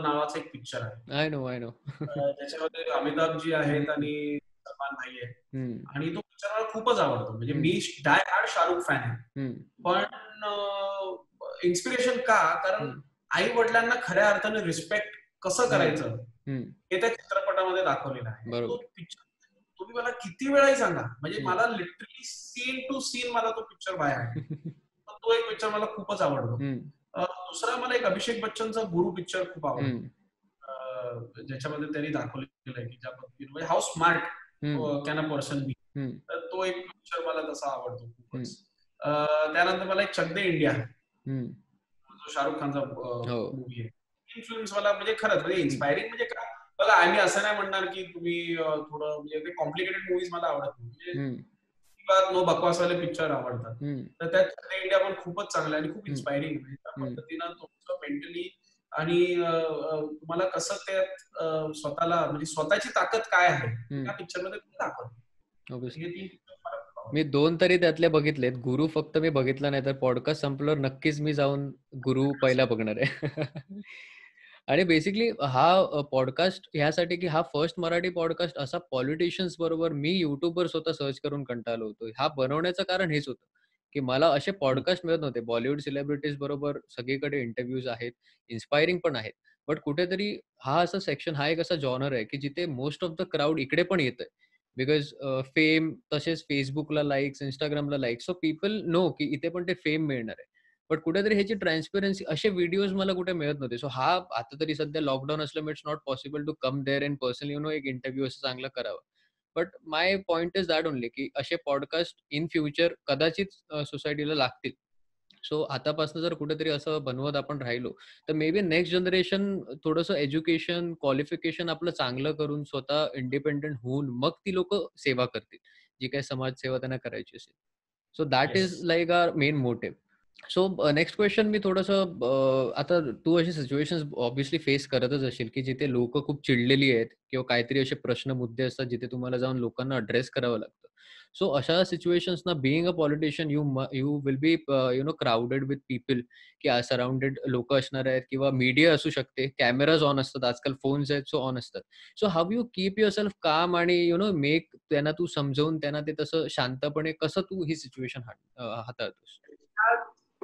S2: नावाचा एक पिक्चर आहे.
S1: आय नो आय नो
S2: त्याच्यामध्ये अमिताभ जी आहेत आणि सलमान भाई आहे आणि तो पिक्चर मला खूपच आवडतो. म्हणजे. मी डाय हार्ड शाहरुख फॅन आहे. पण इन्स्पिरेशन का? कारण. आई वडिलांना खऱ्या अर्थाने रिस्पेक्ट कसं करायचं? हे त्या चित्रपटामध्ये दाखवलेलं आहे.
S1: बरोबर.
S2: तो पिक्चर तुम्ही मला किती वेळाही सांगा. म्हणजे. मला लिटरली सीन टू सीन मला तो पिक्चर बाहेर आहे. <laughs> तो एक पिक्चर मला खूपच आवडतो. दुसरा मला एक अभिषेक बच्चनचा गुरु पिक्चर खूप आवडतो. ज्याच्यामध्ये त्यांनी दाखवलेलं आहे की ज्या पद्धतीने म्हणजे how smart can a person be तर तो एक पिक्चर मला तसा आवडतो खूपच. त्यानंतर मला एक चक दे इंडिया जो शाहरुख खानचा
S1: हो.
S2: मूवी आहे. इन्फ्लुएन्स मला म्हणजे खरंच म्हणजे इन्स्पायरिंग म्हणजे काय? बघा आम्ही असं नाही म्हणणार की तुम्ही थोडं म्हणजे ते कॉम्प्लिकेटेड मूवीज मला आवडत नाही. म्हणजे नो बकवासवाले पिक्चर आवडतात. तर त्यात इंडिया पण खूपच चांगलं आहे आणि खूप. इन्स्पायरिंग म्हणजे त्या. पद्धतीनं तुमचं मेंटली आणि तुम्हाला कसं त्यात स्वतःला म्हणजे स्वतःची ताकद काय आहे त्या पिक्चरमध्ये तुम्ही दाखवत. आवडतात.
S1: मी दोन तरी त्यातले बघितलेत. गुरु फक्त मी बघितला नाही तर पॉडकास्ट संपल्यावर नक्कीच मी जाऊन गुरु <laughs> पहिला बघणार आहे. <laughs> आणि बेसिकली हा पॉडकास्ट ह्यासाठी की हा फर्स्ट मराठी पॉडकास्ट असा पॉलिटिशियन्स बरोबर मी युट्यूबवर स्वतः सर्च करून कंटाळलो होतो. हा बनवण्याचं कारण हेच होतं की मला असे पॉडकास्ट मिळत नव्हते. बॉलिवूड सेलिब्रिटीज बरोबर सगळीकडे इंटरव्ह्यूज आहेत इन्स्पायरिंग पण आहेत. बट कुठेतरी हा असा सेक्शन हा एक असा जॉनर आहे की जिथे मोस्ट ऑफ द क्राऊड इकडे पण येतंय. बिकॉज फेम तसेच फेसबुकला लाईक्स इंस्टाग्रामला लाईक्स सो पीपल नो की इथे पण ते फेम मिळणार आहे. बट कुठेतरी ह्याची ट्रान्सपरन्सी असे व्हिडिओज मला कुठे मिळत नव्हते. सो हा आता तरी सध्या लॉकडाऊन असल्यामुळे it's not possible to come there and personally you know एक इंटरव्ह्यू असं चांगला करावा. But my point is that only की असे पॉडकास्ट इन फ्युचर कदाचित सोसायटीला लागतील. सो आतापासून जर कुठेतरी असं बनवत आपण राहिलो तर मे बी नेक्स्ट जनरेशन थोडंसं एज्युकेशन क्वालिफिकेशन आपलं चांगलं करून स्वतः इंडिपेंडेंट होऊन मग ती लोक सेवा करतील. जी काही समाजसेवा त्यांना करायची असेल. So that is. Like are main motive so next question मी थोडस uh, आता तू अशी सिच्युएशन ऑब्विसली फेस करतच असेल की जिथे लोक खूप चिडलेली आहेत किंवा काहीतरी असे प्रश्न मुद्दे असतात जिथे तुम्हाला जाऊन लोकांना अड्रेस करावं लागतं. सो अशा सिच्युएशन्स ना being a politician you you will be you know crowded with people की सराउंडेड लोक असणार आहेत किंवा मीडिया असू शकते कॅमेराज ऑन असतात आजकाल फोन्स आहेत सो ऑन असतात. So how you keep your self calm आणि यु नो मेक त्यांना तू समजवून त्यांना ते तसं शांतपणे कसं तू ही सिच्युएशन हाताळतोस?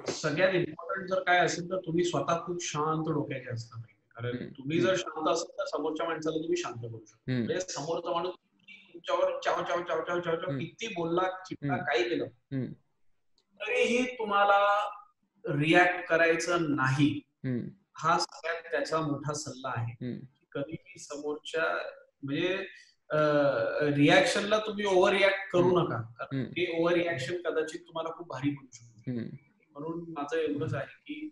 S2: सगळ्यात इम्पॉर्टंट जर काय असेल तर तुम्ही स्वतः खूप शांत डोक्याचे असता पाहिजे. कारण तुम्ही जर शांत असाल तर समोरच्या माणसाला तुम्ही शांत करू शकता. म्हणजे समोरचा माणूस तुमच्यावर चाव चाव चाव चाव चाव चाव किती बोलला चिपला काही केलं. तरीही तुम्हाला रिॲक्ट करायचं नाही. हा सगळ्यात त्याचा मोठा सल्ला आहे. कधीही समोरच्या म्हणजे रिॲक्शनला तुम्ही ओव्हर रिॲक्ट करू नका. कारण हे ओव्हर रिॲक्शन कदाचित तुम्हाला खूप भारी पडू शकतो. म्हणून माझं एवढंच आहे की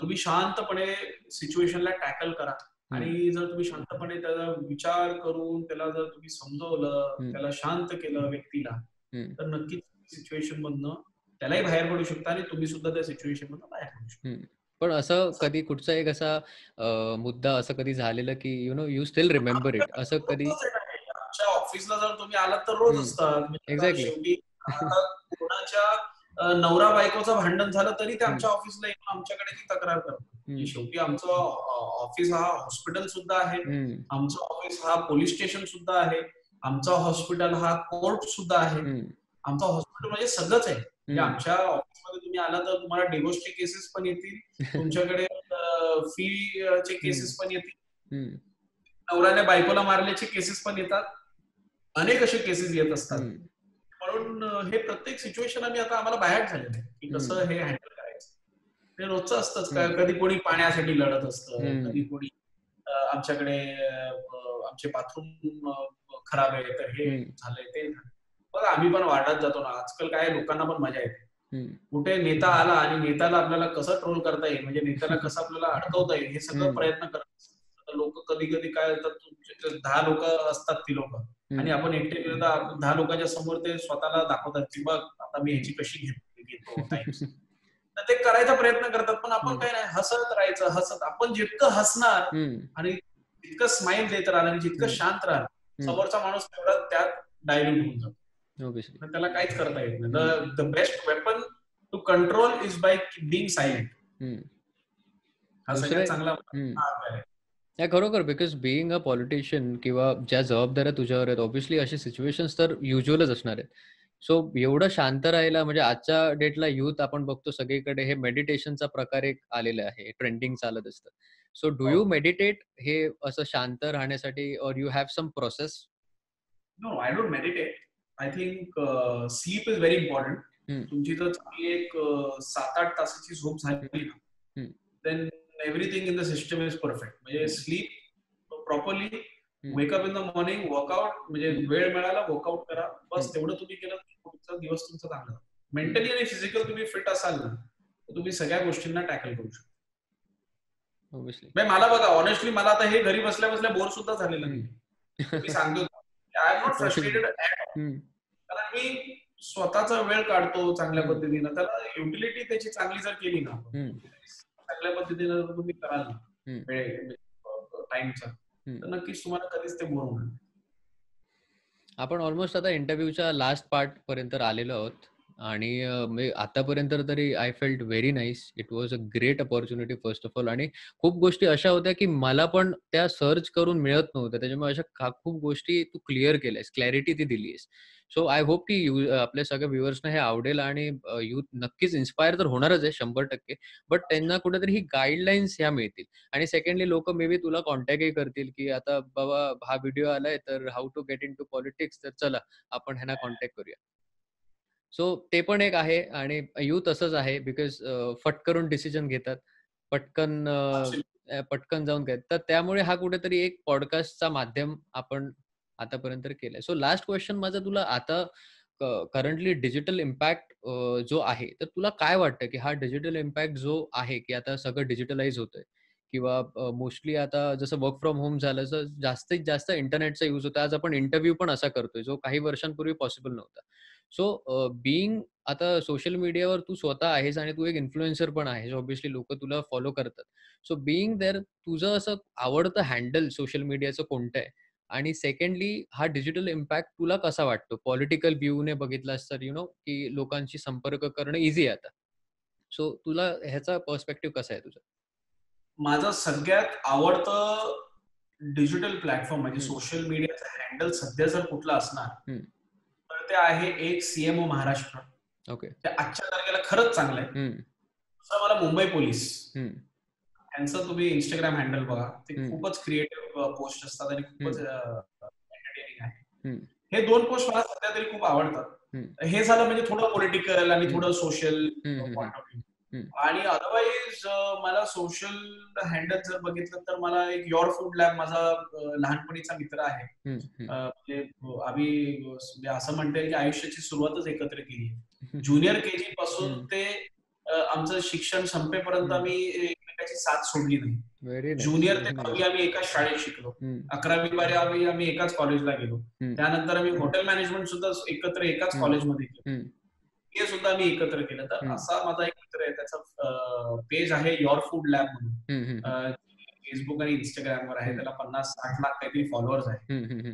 S2: तुम्ही शांतपणे सिच्युएशनला टॅकल करा. आणि जर तुम्ही शांतपणे त्याचा विचार करून त्याला जर तुम्ही समजवलं त्याला शांत केलं व्यक्तीला तर नक्कीच सिच्युएशन मधनं त्यालाही बाहेर पडू शकता आणि तुम्ही सुद्धा त्या सिच्युएशन मधनं बाहेर पडू शकता.
S1: पण असं कधी कुठचा एक असा मुद्दा असं कधी झालेलं की you know you still remember it असं कधी
S2: ऑफिसला जर तुम्ही आलात तर रोज असतात.
S1: एक्झॅक्टली
S2: शेवटी कोणाच्या नवरा बायकोचं भांडण झालं तरी ते आमच्या ऑफिसला येऊन आमच्याकडे ती तक्रार करतात. शेवटी आमचं ऑफिस हा हॉस्पिटल सुद्धा आहे. आमचं ऑफिस हा पोलीस स्टेशन सुद्धा आहे. आमचा हॉस्पिटल हा कोर्ट सुद्धा आहे. आमचं हॉस्पिटल म्हणजे सगळंच आहे. आमच्या ऑफिसमध्ये तुम्ही आला तर तुम्हाला डिवोर्सचे केसेस पण येतील. <laughs> तुमच्याकडे फी चे केसेस पण येतील. नवऱ्याने बायकोला मारल्याचे केसेस पण येतात. अनेक असे केसेस येत असतात. म्हणून हे प्रत्येक सिच्युएशन आम्ही आता आम्हाला बाहेर झालेलं आहे. की कसं हे हँडल करायचं. ते रोजचं असतंच. का कधी कोणी पाण्यासाठी लढत असतं कधी कोणी आमच्याकडे आमचे बाथरूम खराब आहे तर हे झालंय ते बघा आम्ही पण वाढत जातो ना. आजकाल काय लोकांना पण मजा येते. कुठे नेता आला आणि नेत्याला आपल्याला कसं ट्रोल करता येईल? म्हणजे नेत्याला कसं आपल्याला अडकवता येईल? हे सगळं प्रयत्न करत लोक कधी कधी काय होतात दहा लोक असतात ती लोक. आणि आपण एकटे दहा लोकांच्या समोर ते स्वतःला दाखवतात की बघ आता मी ह्याची कशी घेतो <laughs> तर ते करायचा प्रयत्न करतात पण आपण काय नाही हसत राहायचं हसत. आपण जितकं हसणार आणि जितकं स्माइल देत राहणार आणि जितकं शांत राहणार समोरचा माणूस तेवढा त्यात डायल्यूट होऊन जातो. त्याला काहीच करता येत नाही. The best weapon to control is by being silent हा सगळ्यात चांगला
S1: या खरोखर बिकॉज बिईंग अ पॉलिटिशियन किंवा ज्या जबाबदाऱ्या तुझ्यावर आहेत ऑब्व्हियसली असे सिच्युएशन्स तर युज्युअलच असणार आहेत. सो एवढं शांत राहायला म्हणजे आजच्या डेटला युथ आपण बघतो सगळीकडे हे मेडिटेशनचा प्रकार एक आलेला आहे ट्रेंडिंग चालत असतं. सो डू यू मेडिटेट हे असं शांत राहण्यासाठी और you have some process
S2: no I don't meditate I think sleep is very important तुमची जर चांगली एक सात आठ तासाची झोप झाली ना then everything in the system is perfect म्हणजे sleep properly wake up in the morning workout म्हणजे वेळ मिळाला वर्कआउट करा. बस तेवढं तुम्ही केलं पुढचा दिवस तुमचा चांगला मेंटली आणि फिजिकल तुम्ही फिट असाल ना तर तुम्ही सगळ्या गोष्टींना टॅकल करू शकता. मला बघा ऑनेस्टली मला आता हे घरी बसल्या बसल्या बोर सुद्धा झालेलं नाही. मी सांगतो आय एम नॉट फ्रस्ट्रेटेड कारण मी स्वतःचा वेळ काढतो चांगल्या पद्धतीनं. त्याला युटिलिटी त्याची चांगली जर केली ना चांगल्या पद्धतीनं तुम्ही कराल टाइमचा तर नक्कीच तुम्हाला कधीच ते बोर होणार
S1: आपण ऑलमोस्ट आता इंटरव्ह्यूच्या लास्ट पार्ट पर्यंत आलेलो आहोत. आणि आतापर्यंत तरी I felt very nice it was a great opportunity first of all आणि खूप गोष्टी अशा होत्या की मला पण त्या सर्च करून मिळत नव्हत्या. त्याच्यामुळे अशा खूप गोष्टी तू क्लिअर केल्यास क्लॅरिटी ती दिलीस. सो आय होप की यू आपल्या सगळ्या व्ह्युअर्सना हे आवडेल आणि युथ नक्कीच इन्स्पायर तर होणारच आहे शंभर टक्के. बट त्यांना कुठेतरी ही गाईडलाईन्स ह्या मिळतील. आणि सेकंडली लोक मे बी तुला कॉन्टॅक्टही करतील की आता बाबा हा व्हिडिओ आलाय तर how to get in to politics तर चला आपण ह्यांना कॉन्टॅक्ट करूया. सो ते पण एक आहे आणि युथ असंच आहे बिकॉज फटकरून डिसिजन घेतात. पटकन पटकन जाऊन घेतात. तर त्यामुळे हा कुठेतरी एक पॉडकास्टचा माध्यम आपण आतापर्यंत केलंय. सो लास्ट क्वेश्चन माझा तुला आता करंटली डिजिटल इम्पॅक्ट जो आहे तर तुला काय वाटतं की हा डिजिटल इम्पॅक्ट जो आहे की आता सगळं डिजिटलाइज होतंय? किंवा मोस्टली आता जसं वर्क फ्रॉम होम झालं तर जास्तीत जास्त इंटरनेटचा युज होता आज आपण इंटरव्ह्यू पण असा करतोय जो काही वर्षांपूर्वी पॉसिबल नव्हता. सो बिईंग आता सोशल मीडियावर तू स्वतः आहेस आणि तू एक इन्फ्लुएन्सर पण आहेस. ऑब्विसली लोक तुला फॉलो करतात. सो बिईंग देअर तुझं असं आवडतं हँडल सोशल मीडियाचं कोणतं आहे? आणि सेकंडली हा डिजिटल इम्पॅक्ट तुला कसा वाटतो? पॉलिटिकल व्ह्यूने बघितलास तर यु नो की लोकांशी संपर्क करणं इझी आहे आता. सो तुला ह्याचा पर्स्पेक्टिव्ह कसा आहे तुझा?
S2: माझं सगळ्यात आवडतं डिजिटल प्लॅटफॉर्म म्हणजे. सोशल मीडियाचा हँडल सध्या जर कुठला असणार. तर ते आहे एक सीएमओ महाराष्ट्र.
S1: ओके
S2: ते आजच्या तारखेला खरंच चांगलं आहे. दुसरं मला मुंबई पोलीस. यांचं तुम्ही इंस्टाग्राम हँडल बघा ते. खूपच क्रिएटिव्ह पोस्ट असतात आणि खूपच एंटरटेनिंग आहे. हे दोन पोस्ट मला सध्या तरी खूप आवडतात. हे झालं म्हणजे थोडं पॉलिटिकल आणि. थोडं सोशल पॉइंट ऑफ व्ह्यू. आणि अदरवाईज मला सोशल हँडल जर बघितलं तर मला एक युअर फूड लॅब माझा लहानपणीचा मित्र आहे म्हणजे आम्ही म्हणजे असं म्हणता येईल की आयुष्याची सुरुवातच एकत्र केली ज्युनियर केजी पासून. ते आमचं शिक्षण संपेपर्यंत. आम्ही एकमेकाची साथ सोडली नाही. ज्युनियर ते दहावी आम्ही एकाच शाळेत शिकलो. अकरावी बारावी आम्ही एकाच कॉलेजला गेलो. त्यानंतर आम्ही हॉटेल मॅनेजमेंट सुद्धा एकत्र एकाच. कॉलेजमध्ये केलं. हे सुद्धा आम्ही एकत्र केलं. तर. असा माझा एक मित्र आहे त्याचा पेज आहे युअर फूड लॅब म्हणून. फेसबुक आणि इंस्टाग्रामवर आहे. त्याला पन्नास साठ लाख काहीतरी फॉलोअर्स आहे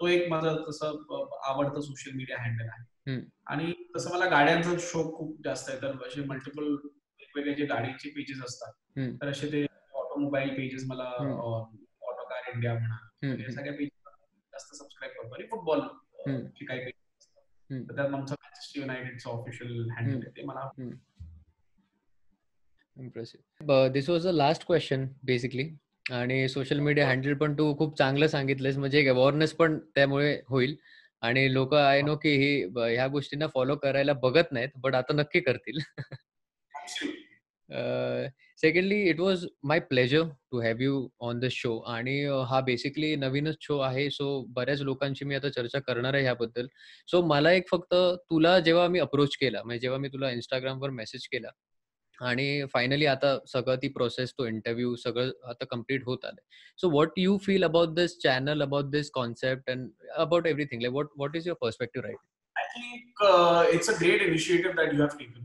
S2: तो एक माझा तसं आवडतं सोशल मीडिया हँडल आहे. आणि तसं मला गाड्यांचा शौक खूप जास्त आहे. तर असे मल्टिपल वेगवेगळे जे गाडीचे पेजेस असतात. तर असे ते ऑटोमोबाईल पेजेस मला. ऑटो कार इंडिया म्हणा या सगळ्या पेज जास्त सबस्क्राईब करतो. आणि फुटबॉल. चे काही पेज
S1: हम्म.
S2: तर त्यात आमचं मॅन्चेस्टर युनायटेडचं ऑफिशियल हँडल आहे ते मला
S1: impressive this was the last question basically आणि सोशल मीडिया हँडल पण तू खूप चांगलं सांगितलंस म्हणजे एक अवेअरनेस पण त्यामुळे होईल. आणि लोक आय नो की ही ह्या गोष्टींना फॉलो करायला बघत नाहीत बट आता नक्की करतील. Secondly it was my pleasure to have you on the show आणि अं, हा बेसिकली नवीनच शो आहे. सो बऱ्याच लोकांची मी आता चर्चा करणार आहे ह्याबद्दल. सो मला एक फक्त तुला जेव्हा मी अप्रोच केला म्हणजे जेव्हा मी तुला इंस्टाग्रामवर मेसेज केला आणि फायनली आता सगळं ती प्रोसेस तो इंटरव्ह्यू सगळं आता कंप्लीट होत आलंय. So what you feel about this channel about this concept and about everything like what what is your perspective right
S2: I think uh, it's a great initiative that you have taken.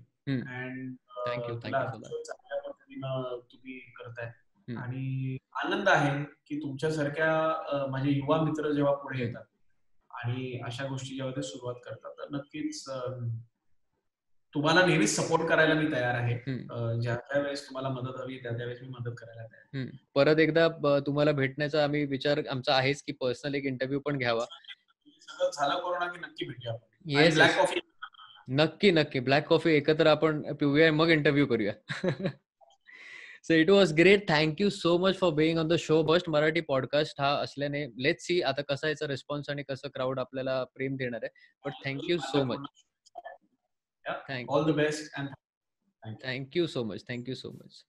S2: चांगल्या पद्धतीनं तुम्ही करताय. आणि आनंद आहे की तुमच्यासारख्या माझे युवा मित्र जेव्हा पुढे येतात आणि अशा गोष्टी जेव्हा ते सुरुवात करतात तर नक्कीच तुम्हाला नेहमीच सपोर्ट करायला मी तयार आहे. ज्या त्या वेळेस तुम्हाला मदत हवी त्या त्यावेळेस मी मदत करायला तयार.
S1: परत एकदा तुम्हाला भेटण्याचा आम्ही विचार आमचा आहेच की पर्सनल एक इंटरव्ह्यू पण घ्यावा.
S2: सगळं झालं कोरोना की नक्की भेटूया ब्लॅक कॉफी
S1: नक्की नक्की. ब्लॅक कॉफी एकत्र आपण पिऊया मग इंटरव्ह्यू करूया. So it was great thank you so much for being on the show best Marathi podcast हा असल्याने लेट सी आता कसा याचा रिस्पॉन्स आणि कसं क्राऊड आपल्याला प्रेम देणार आहे. But thank you so much thank
S2: all the best and
S1: thank you so much thank you so much